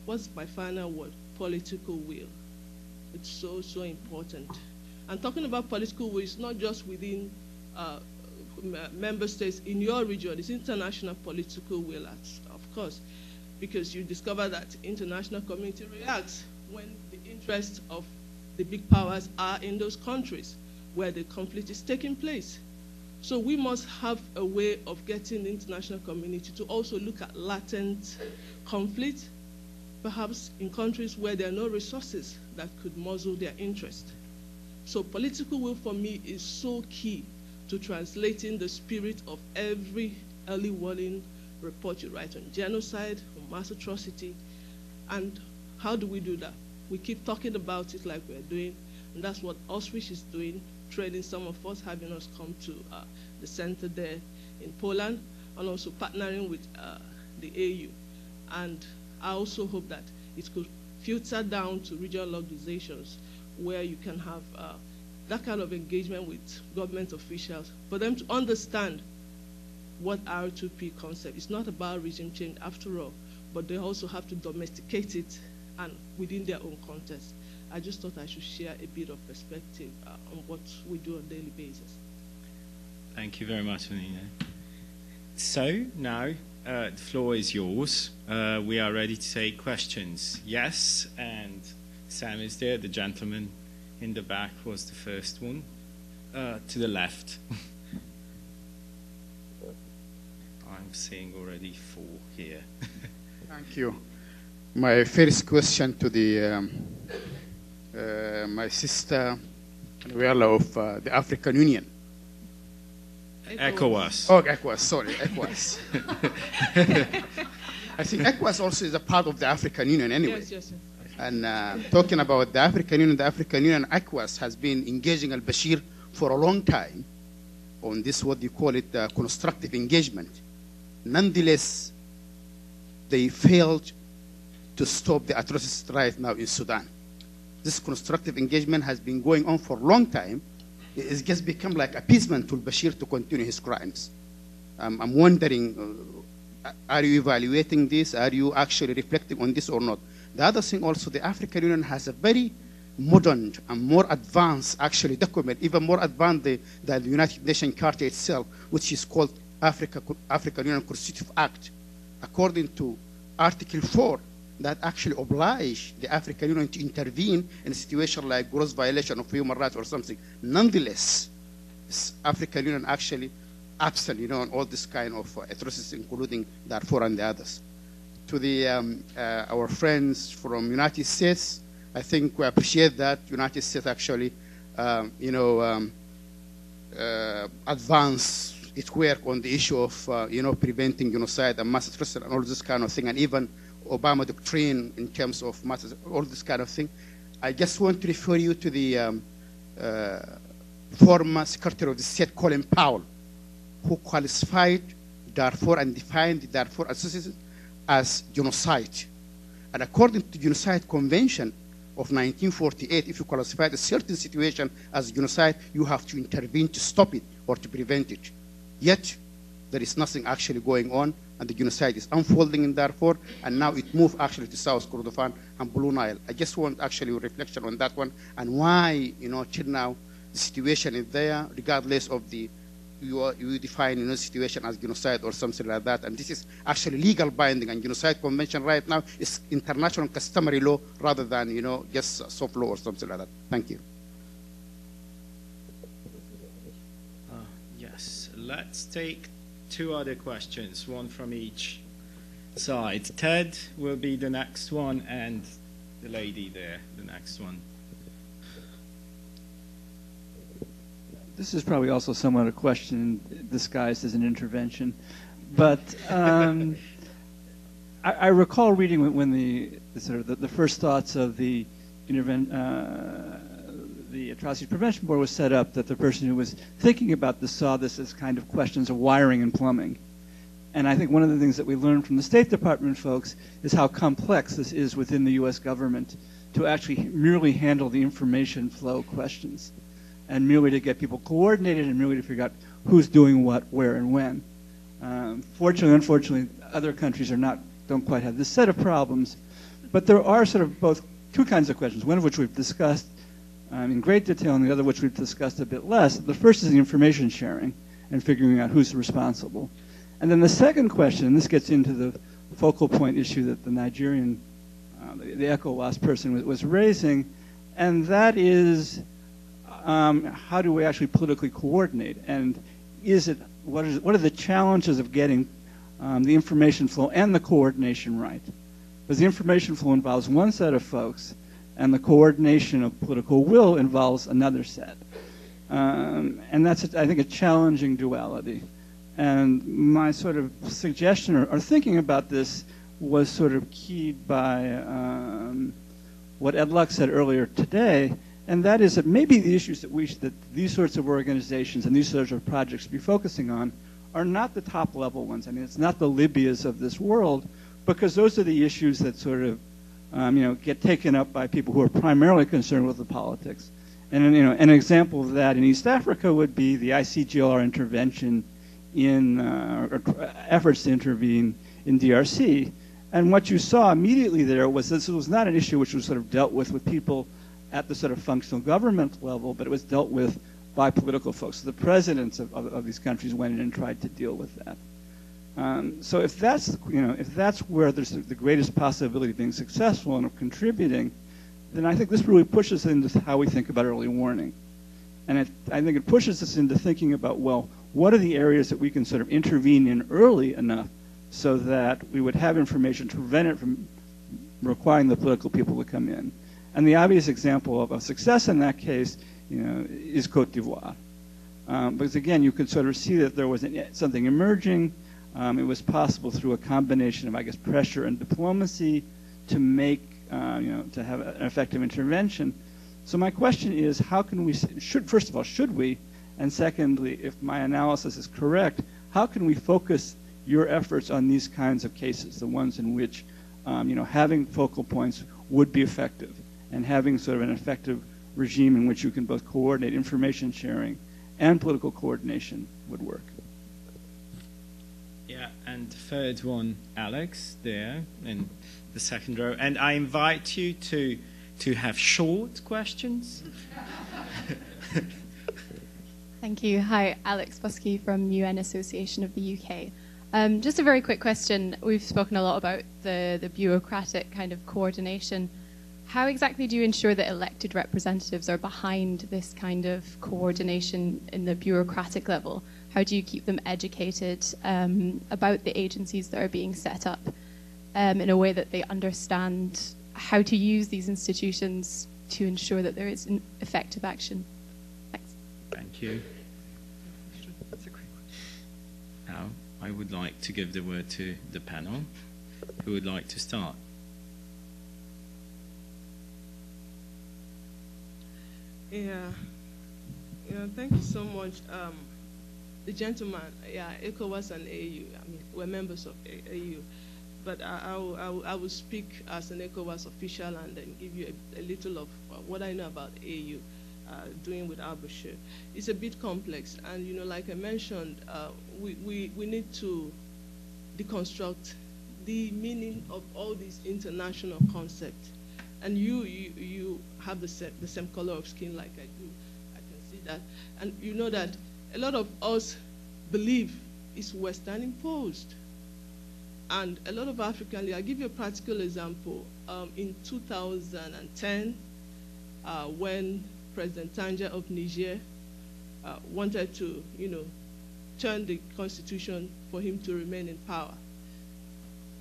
S2: What's my final word? Political will. It's so, so important. And talking about political will, it's not just within uh, member states in your region, it's international political will, of course, because you discover that international community reacts when the interests of the big powers are in those countries where the conflict is taking place. So we must have a way of getting the international community to also look at latent conflict, perhaps in countries where there are no resources that could muzzle their interest. So political will for me is so key to translating the spirit of every early warning report you write on genocide, on mass atrocity. And how do we do that? We keep talking about it like we're doing, and that's what Auschwitz is doing training some of us, having us come to uh, the center there in Poland, and also partnering with uh, the AU. And I also hope that it could filter down to regional organizations where you can have uh, that kind of engagement with government officials for them to understand what R2P concept. It's not about regime change after all, but they also have to domesticate it and within their own context. I just thought I should share a bit of perspective uh, on what we do on a daily basis.
S1: Thank you very much, Onyinye. So now uh, the floor is yours. Uh, we are ready to take questions. Yes, and Sam is there, the gentleman in the back was the first one. Uh, to the left. I'm seeing already four here.
S6: Thank you. My first question to the um, uh, my sister Nuala of uh, the African Union.
S1: ECOWAS.
S6: Oh, ECOWAS. Sorry, ECOWAS. I think ECOWAS also is a part of the African Union anyway.
S2: Yes, yes, yes.
S6: And uh, talking about the African Union, the African Union, ECOWAS has been engaging al Bashir for a long time on this, what you call it, uh, constructive engagement. Nonetheless, they failed to stop the atrocities right now in Sudan. This constructive engagement has been going on for a long time. It's just become like appeasement to Bashir to continue his crimes. Um, I'm wondering, uh, are you evaluating this? Are you actually reflecting on this or not? The other thing also, the African Union has a very modern and more advanced, actually document, even more advanced than the United Nations Charter itself, which is called Africa, African Union Constitutive Act. According to Article 4, that actually oblige the African Union to intervene in a situation like gross violation of human rights or something. Nonetheless, African Union actually absent, you know, on all this kind of uh, atrocities, including Darfur and the others. To the um, uh, our friends from United States, I think we appreciate that United States actually, um, you know, um, uh, advance its work on the issue of, uh, you know, preventing genocide and mass atrocity and all this kind of thing, and even Obama doctrine in terms of mass, all this kind of thing. I just want to refer you to the um, uh, former Secretary of the State, Colin Powell, who qualified Darfur and defined Darfur association as genocide. And according to the Genocide Convention of 1948, if you classify a certain situation as genocide, you have to intervene to stop it or to prevent it. Yet, there is nothing actually going on, and the genocide is unfolding in Darfur, and now it moved actually to South Kordofan and Blue Nile. I just want actually a reflection on that one, and why, you know, till now, the situation is there, regardless of the you, are, you define you know, situation as genocide or something like that. And this is actually legal binding. And genocide convention right now is international customary law rather than you know just soft law or something like that. Thank you.
S1: Uh, yes, let's take two other questions, one from each side. Ted will be the next one, and the lady there, the next one.
S7: This is probably also somewhat a question disguised as an intervention, but um, I, I, recall reading when, the, the, sort of the, the, first thoughts of the interven- uh, the Atrocities Prevention Board was set up that the person who was thinking about this saw this as kind of questions of wiring and plumbing. And I think one of the things that we learned from the State Department folks is how complex this is within the U.S. government to actually merely handle the information flow questions and merely to get people coordinated and merely to figure out who's doing what, where, and when. Um, fortunately, unfortunately, other countries are not don't quite have this set of problems, but there are sort of both two kinds of questions. One of which we've discussed um, in great detail, and the other which we've discussed a bit less. The first is the information sharing and figuring out who's responsible, and then the second question, and this gets into the focal point issue that the Nigerian, uh, the, the ECOWAS person was, was raising, and that is um, how do we actually politically coordinate? And is it what, is, what are the challenges of getting um, the information flow and the coordination right? Because the information flow involves one set of folks, and the coordination of political will involves another set. Um, and that's, I think, a challenging duality. And my sort of suggestion or, or thinking about this was sort of keyed by um, what Ed Luck said earlier today, and that is that maybe the issues that we that these sorts of organizations and these sorts of projects be focusing on are not the top level ones. I mean, it's not the Libyas of this world, because those are the issues that sort of um, you know get taken up by people who are primarily concerned with the politics. And you know, an example of that in East Africa would be the ICGLR intervention in uh, efforts to intervene in DRC. And what you saw immediately there was this was not an issue which was sort of dealt with with people at the sort of functional government level, but it was dealt with by political folks. So the presidents of, of, of, these countries went in and tried to deal with that. Um, so if that's you know if that's where there's the greatest possibility of being successful and of contributing, then I think this really pushes into how we think about early warning. And it, I think it pushes us into thinking about, well, what are the areas that we can sort of intervene in early enough so that we would have information to prevent it from requiring the political people to come in. And the obvious example of a success in that case, you know, is Cote d'Ivoire. Um, because again, you could sort of see that there was an, something emerging. Um, it was possible through a combination of, I guess, pressure and diplomacy to make, uh, you know, to have an effective intervention. So my question is, how can we, should, first of all, should we, and secondly, if my analysis is correct, how can we focus your efforts on these kinds of cases, the ones in which, um, you know, having focal points would be effective, and having sort of an effective regime in which you can both coordinate information sharing and political coordination would work.
S1: And third one, Alex, there in the second row. And I invite you to to have short questions.
S8: Thank you. Hi, Alex Busky from UN Association of the UK. Um, just a very quick question. We've spoken a lot about the, the bureaucratic kind of coordination. How exactly do you ensure that elected representatives are behind this kind of coordination in the bureaucratic level? How do you keep them educated um, about the agencies that are being set up um, in a way that they understand how to use these institutions to ensure that there is effective action? Thanks.
S1: Thank you. Now, I would like to give the word to the panel. Who would like to start?
S2: Yeah. Yeah, thank you so much. Um, the gentleman, yeah, ECOWAS and AU, I mean, we're members of AU. But I, I, will, I, will, I will speak as an ECOWAS official and then give you a, a little of what I know about AU. Uh, doing with al-Bashir. It's a bit complex, and you know, like I mentioned, uh, we, we, we need to deconstruct the meaning of all these international concepts. And you, you, you have the same, the same color of skin like I do. I can see that. And you know that a lot of us believe it's Western imposed. And a lot of African, I'll give you a practical example. Um, in 2010, uh, when President Tandja of Niger uh, wanted to, you know, turn the constitution for him to remain in power.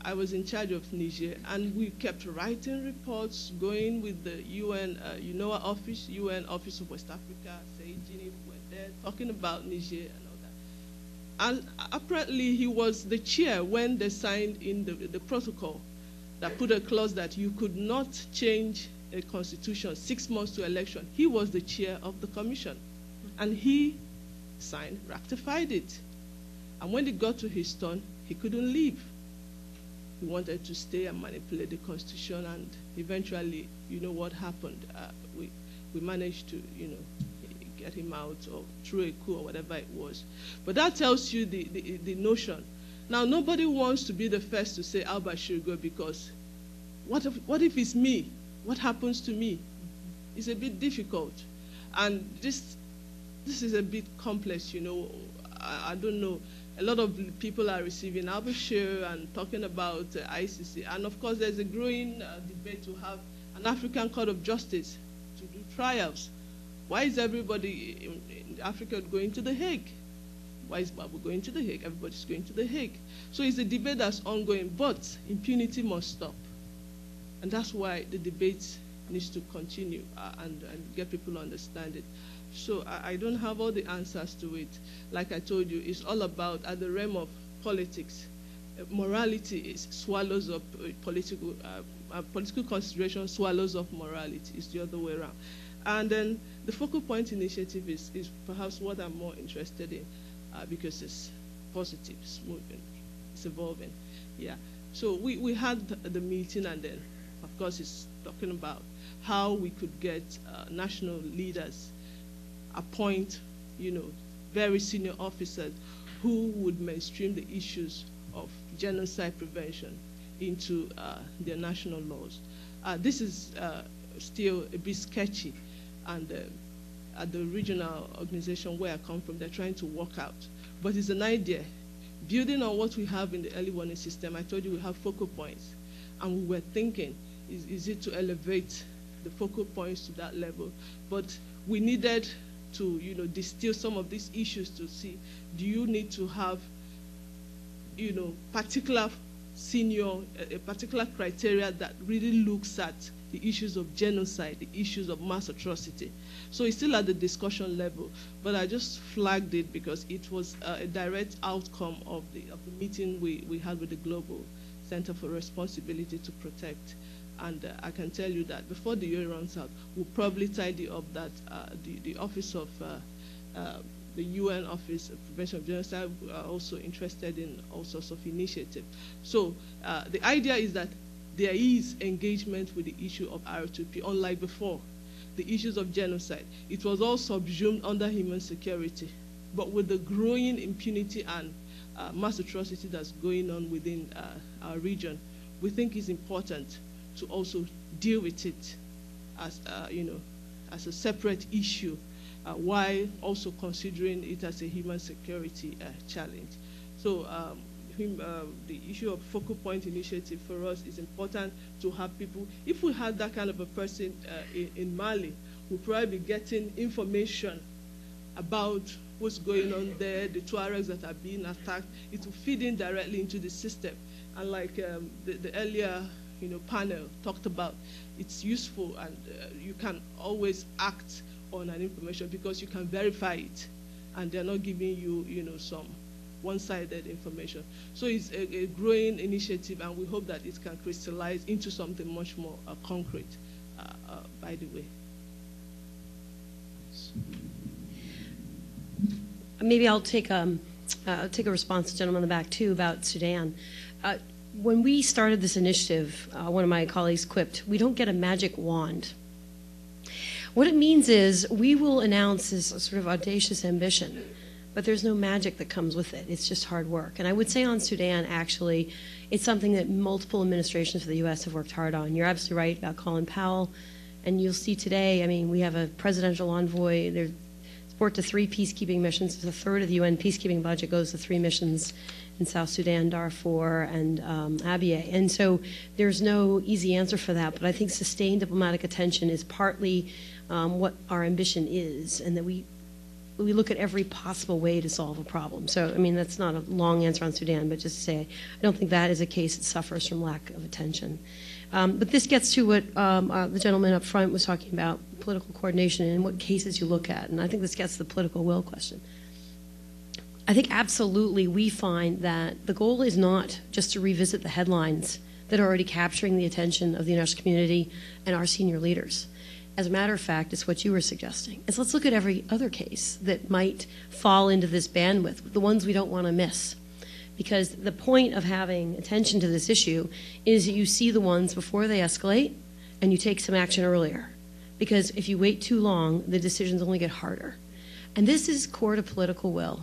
S2: I was in charge of Niger, and we kept writing reports, going with the UN, uh, you know, office, UN Office of West Africa, Said Djinnit, were there talking about Niger and all that. And apparently, he was the chair when they signed in the, the protocol that put a clause that you could not change a constitution six months to election. He was the chair of the commission, and he signed, ratified it. And when it got to his turn, he couldn't leave. He wanted to stay and manipulate the constitution, and eventually, you know what happened? Uh, we we managed to, you know, get him out or through a coup or whatever it was. But that tells you the, the, the notion. Now, nobody wants to be the first to say al-Bashir go because what if, what if it's me? What happens to me? It's a bit difficult. And this, this is a bit complex, you know. I, I don't know. A lot of people are receiving al-Bashir and talking about uh, ICC. And of course, there's a growing uh, debate to have an African Court of Justice to do trials. Why is everybody in, in Africa going to The Hague? Why is Gbagbo going to The Hague? Everybody's going to The Hague. So it's a debate that's ongoing, but impunity must stop. And that's why the debate needs to continue uh, and, and, get people to understand it. So I, I, don't have all the answers to it. Like I told you, it's all about, at the realm of politics, uh, morality is swallows up uh, political, uh, uh, political consideration swallows up morality. It's the other way around. And then the focal point initiative is, is perhaps what I'm more interested in uh, because it's positive, it's moving, it's evolving. Yeah. So we, we had the meeting and then of course, it's talking about how we could get uh, national leaders appoint, you know, very senior officers who would mainstream the issues of genocide prevention into uh, their national laws. Uh, this is uh, still a bit sketchy, and uh, at the regional organization where I come from, they're trying to work out. But it's an idea. Building on what we have in the early warning system, I told you we have focal points, and we were thinking is, is it to elevate the focal points to that level. But we needed to, you know, distill some of these issues to see, do you need to have, you know, particular senior, a, particular criteria that really looks at the issues of genocide, the issues of mass atrocity. So it's still at the discussion level, but I just flagged it because it was uh, a direct outcome of the, of the meeting we, we had with the Global Center for Responsibility to Protect. And uh, I can tell you that before the year runs out, we'll probably tidy up that uh, the, the Office of uh, uh, the UN Office of Prevention of Genocide are also interested in all sorts of initiatives. So uh, the idea is that there is engagement with the issue of R2P, unlike before, the issues of genocide. It was all subsumed under human security. But with the growing impunity and uh, mass atrocity that's going on within uh, our region, we think it's important to also deal with it as, uh, you know, as a separate issue, uh, while also considering it as a human security uh, challenge. So um, uh, the issue of focal point initiative for us is important to have people. If we had that kind of a person uh, in, in, Mali, we'd probably be getting information about what's going on there, the Tuaregs that are being attacked. It will feed in directly into the system. And like um, the, the, earlier you know, panel talked about, it's useful and uh, you can always act on an information because you can verify it and they're not giving you, you know, some one-sided information. So it's a, a, growing initiative, and we hope that it can crystallize into something much more uh, concrete. Uh, uh, by the way.
S3: Maybe I'll take um, uh, take a response to the gentleman in the back too about Sudan. When we started this initiative, uh, one of my colleagues quipped, "We don't get a magic wand." What it means is we will announce this sort of audacious ambition but there's no magic that comes with it. It's just hard work. And I would say on Sudan, actually, it's something that multiple administrations for the U.S. have worked hard on. You're absolutely right about Colin Powell. And you'll see today, I mean, we have a presidential envoy. There's support to three peacekeeping missions. A third of the UN peacekeeping budget goes to three missions in South Sudan, Darfur, and um, Abyei. And so there's no easy answer for that. But I think sustained diplomatic attention is partly um, what our ambition is, and that we we look at every possible way to solve a problem. So, I mean, that's not a long answer on Sudan, but just to say, I don't think that is a case that suffers from lack of attention. Um, but this gets to what um, uh, the gentleman up front was talking about political coordination and what cases you look at. And I think this gets to the political will question. I think absolutely we find that the goal is not just to revisit the headlines that are already capturing the attention of the international community and our senior leaders. As a matter of fact, it's what you were suggesting. Is let's look at every other case that might fall into this bandwidth, the ones we don't want to miss. Because the point of having attention to this issue is that you see the ones before they escalate and you take some action earlier. Because if you wait too long, the decisions only get harder. And this is core to political will.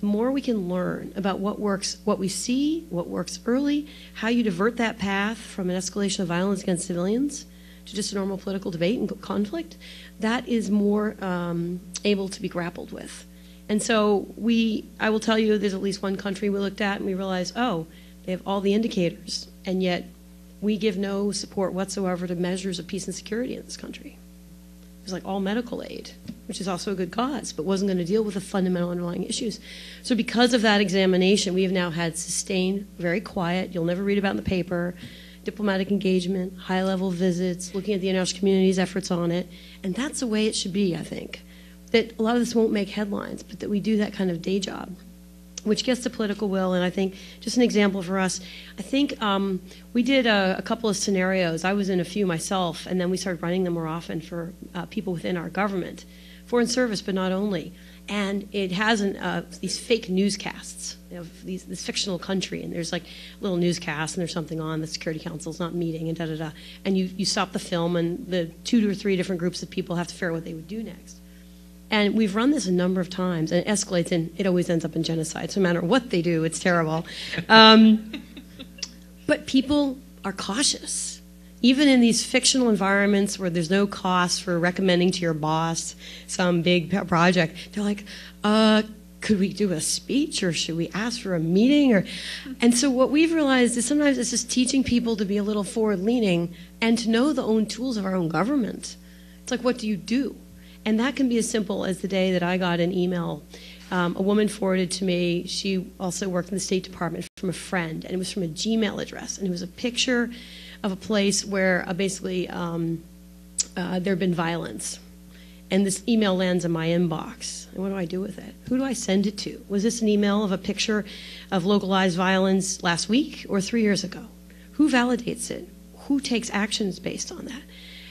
S3: The more we can learn about what works, what we see, what works early, how you divert that path from an escalation of violence against civilians to just a normal political debate and conflict, that is more um, able to be grappled with. And so we, I will tell you, there's at least one country we looked at and we realized, oh, they have all the indicators, and yet we give no support whatsoever to measures of peace and security in this country. It was like all medical aid, which is also a good cause, but wasn't going to deal with the fundamental underlying issues. So because of that examination, we have now had sustained, very quiet, you'll never read about in the paper, diplomatic engagement, high level visits, looking at the international community's efforts on it. And that's the way it should be, I think. That a lot of this won't make headlines, but that we do that kind of day job, which gets to political will. And I think, just an example for us, I think um, we did a, a, couple of scenarios. I was in a few myself, and then we started running them more often for uh, people within our government, foreign service, but not only and it has an, uh, these fake newscasts of these, this fictional country, and there's like little newscast, and there's something on the Security Council's not meeting, and da da da. And you, you stop the film, and the two or three different groups of people have to figure out what they would do next. And we've run this a number of times, and it escalates, and it always ends up in genocide. So no matter what they do, it's terrible. Um, but people are cautious even in these fictional environments where there's no cost for recommending to your boss some big project, they're like, uh, could we do a speech or should we ask for a meeting or and so what we've realized is sometimes it's just teaching people to be a little forward leaning and to know the own tools of our own government. It's like what do you do? And that can be as simple as the day that i got an email. Um, a woman forwarded to me. She also worked in the state department from a friend and it was from a gmail address and it was a picture of a place where uh, basically um, uh, there had been violence and this email lands in my inbox. And what do I do with it? Who do I send it to? Was this an email of a picture of localized violence last week or three years ago? Who validates it? Who takes actions based on that?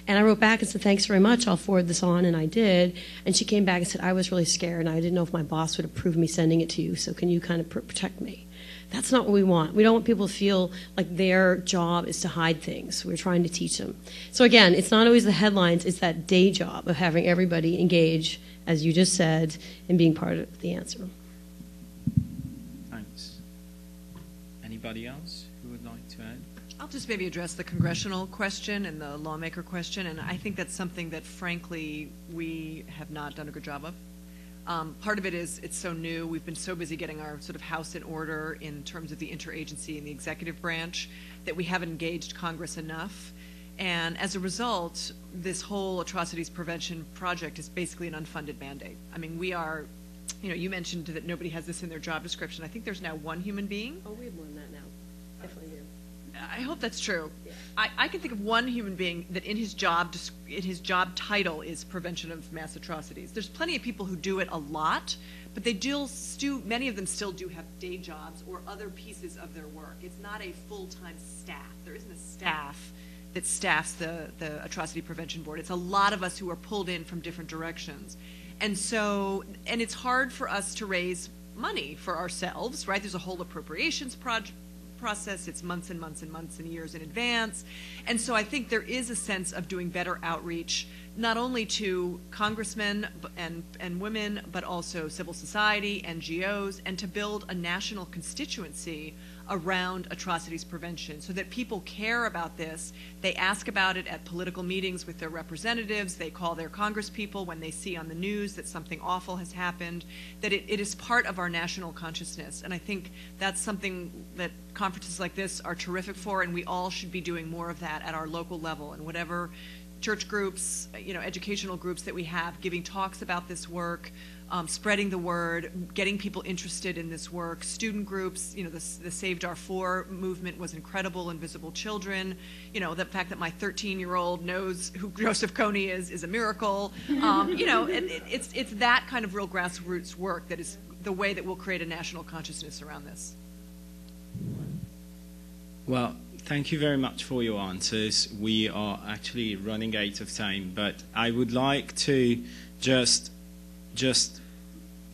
S3: And I wrote back and said, Thanks very much. I'll forward this on. And I did. And she came back and said, I was really scared and I didn't know if my boss would approve me sending it to you. So can you kind of pr- protect me? That's not what we want. We don't want people to feel like their job is to hide things. We're trying to teach them. So again, it's not always the headlines, it's that day job of having everybody engage, as you just said, and being part of the answer.
S1: Thanks. Anybody else who would like to add?
S4: I'll just maybe address the congressional question and the lawmaker question, and I think that's something that, frankly, we have not done a good job of. Um, part of it is it's so new. We've been so busy getting our sort of house in order in terms of the interagency and the executive branch that we haven't engaged Congress enough. And as a result, this whole atrocities prevention project is basically an unfunded mandate. I mean, we are, you know, you mentioned that nobody has this in their job description. I think there's now one human being
S3: Oh, we have more than that now. Do.
S4: I hope that's true. I, I can think of one human being that in his job in his job title is prevention of mass atrocities. There's plenty of people who do it a lot, but they do, still many of them still do have day jobs or other pieces of their work. It's not a full-time staff. There isn't a staff that staffs the, the atrocity prevention board. It's a lot of us who are pulled in from different directions. And so, and it's hard for us to raise money for ourselves, right? There's a whole appropriations project process. It's months and months and months and years in advance. And so I think there is a sense of doing better outreach, not only to congressmen and, and women, but also civil society, NGOs, and to build a national constituency around atrocities prevention so that people care about this. They ask about it at political meetings with their representatives. They call their congresspeople when they see on the news that something awful has happened, that it, it is part of our national consciousness. And I think that's something that conferences like this are terrific for, and we all should be doing more of that at our local level and whatever church groups, you know, educational groups that we have, giving talks about this work, um, spreading the word, getting people interested in this work. Student groups, you know, the, the Save Darfur movement was incredible. Invisible Children, you know, the fact that my 13-year-old knows who Joseph Kony is is a miracle. Um, you know, it, it, it's it's that kind of real grassroots work that is the way that we'll create a national consciousness around this.
S1: Well, thank you very much for your answers. We are actually running out of time, but I would like to just just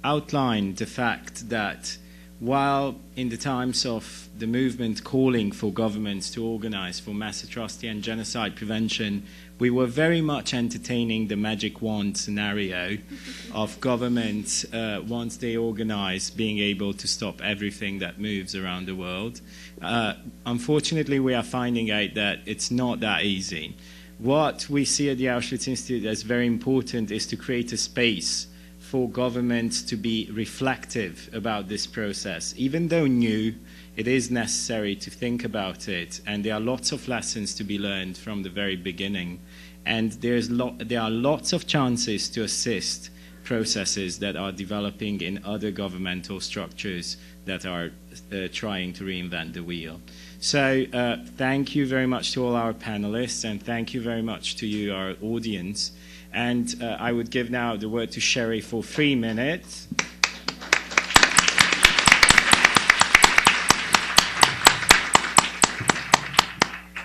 S1: outline the fact that while in the times of the movement calling for governments to organize for mass atrocity and genocide prevention, we were very much entertaining the magic wand scenario of governments, uh, once they organize, being able to stop everything that moves around the world. Uh, unfortunately, we are finding out that it's not that easy. What we see at the Auschwitz Institute as very important is to create a space for governments to be reflective about this process. Even though new, it is necessary to think about it, and there are lots of lessons to be learned from the very beginning. And there's there are lots of chances to assist processes that are developing in other governmental structures that are uh, trying to reinvent the wheel. So, uh, thank you very much to all our panelists, and thank you very much to you, our audience. And uh, I would give now the word to Sherry for three minutes.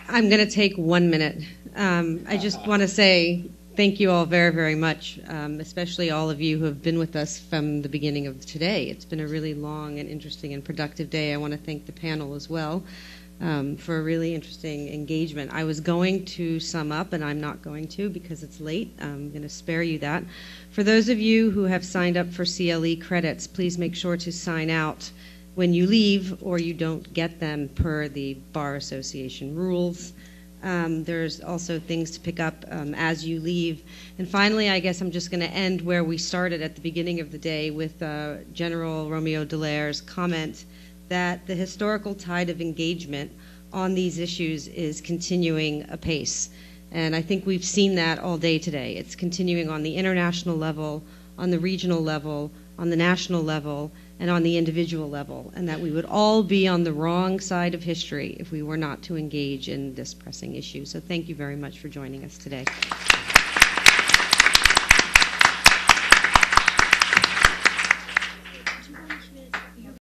S9: I'm going to take one minute. Um, I just want to say thank you all very, very much, um, especially all of you who have been with us from the beginning of today. It's been a really long and interesting and productive day. I want to thank the panel as well um, for a really interesting engagement. I was going to sum up, and I'm not going to because it's late. I'm going to spare you that. For those of you who have signed up for CLE credits, please make sure to sign out when you leave or you don't get them per the Bar Association rules. Um, there's also things to pick up um, as you leave. And finally, I guess I'm just going to end where we started at the beginning of the day with uh, General Romeo Dallaire's comment that the historical tide of engagement on these issues is continuing apace. And I think we've seen that all day today. It's continuing on the international level, on the regional level, on the national level, and on the individual level, and that we would all be on the wrong side of history if we were not to engage in this pressing issue. So thank you very much for joining us today.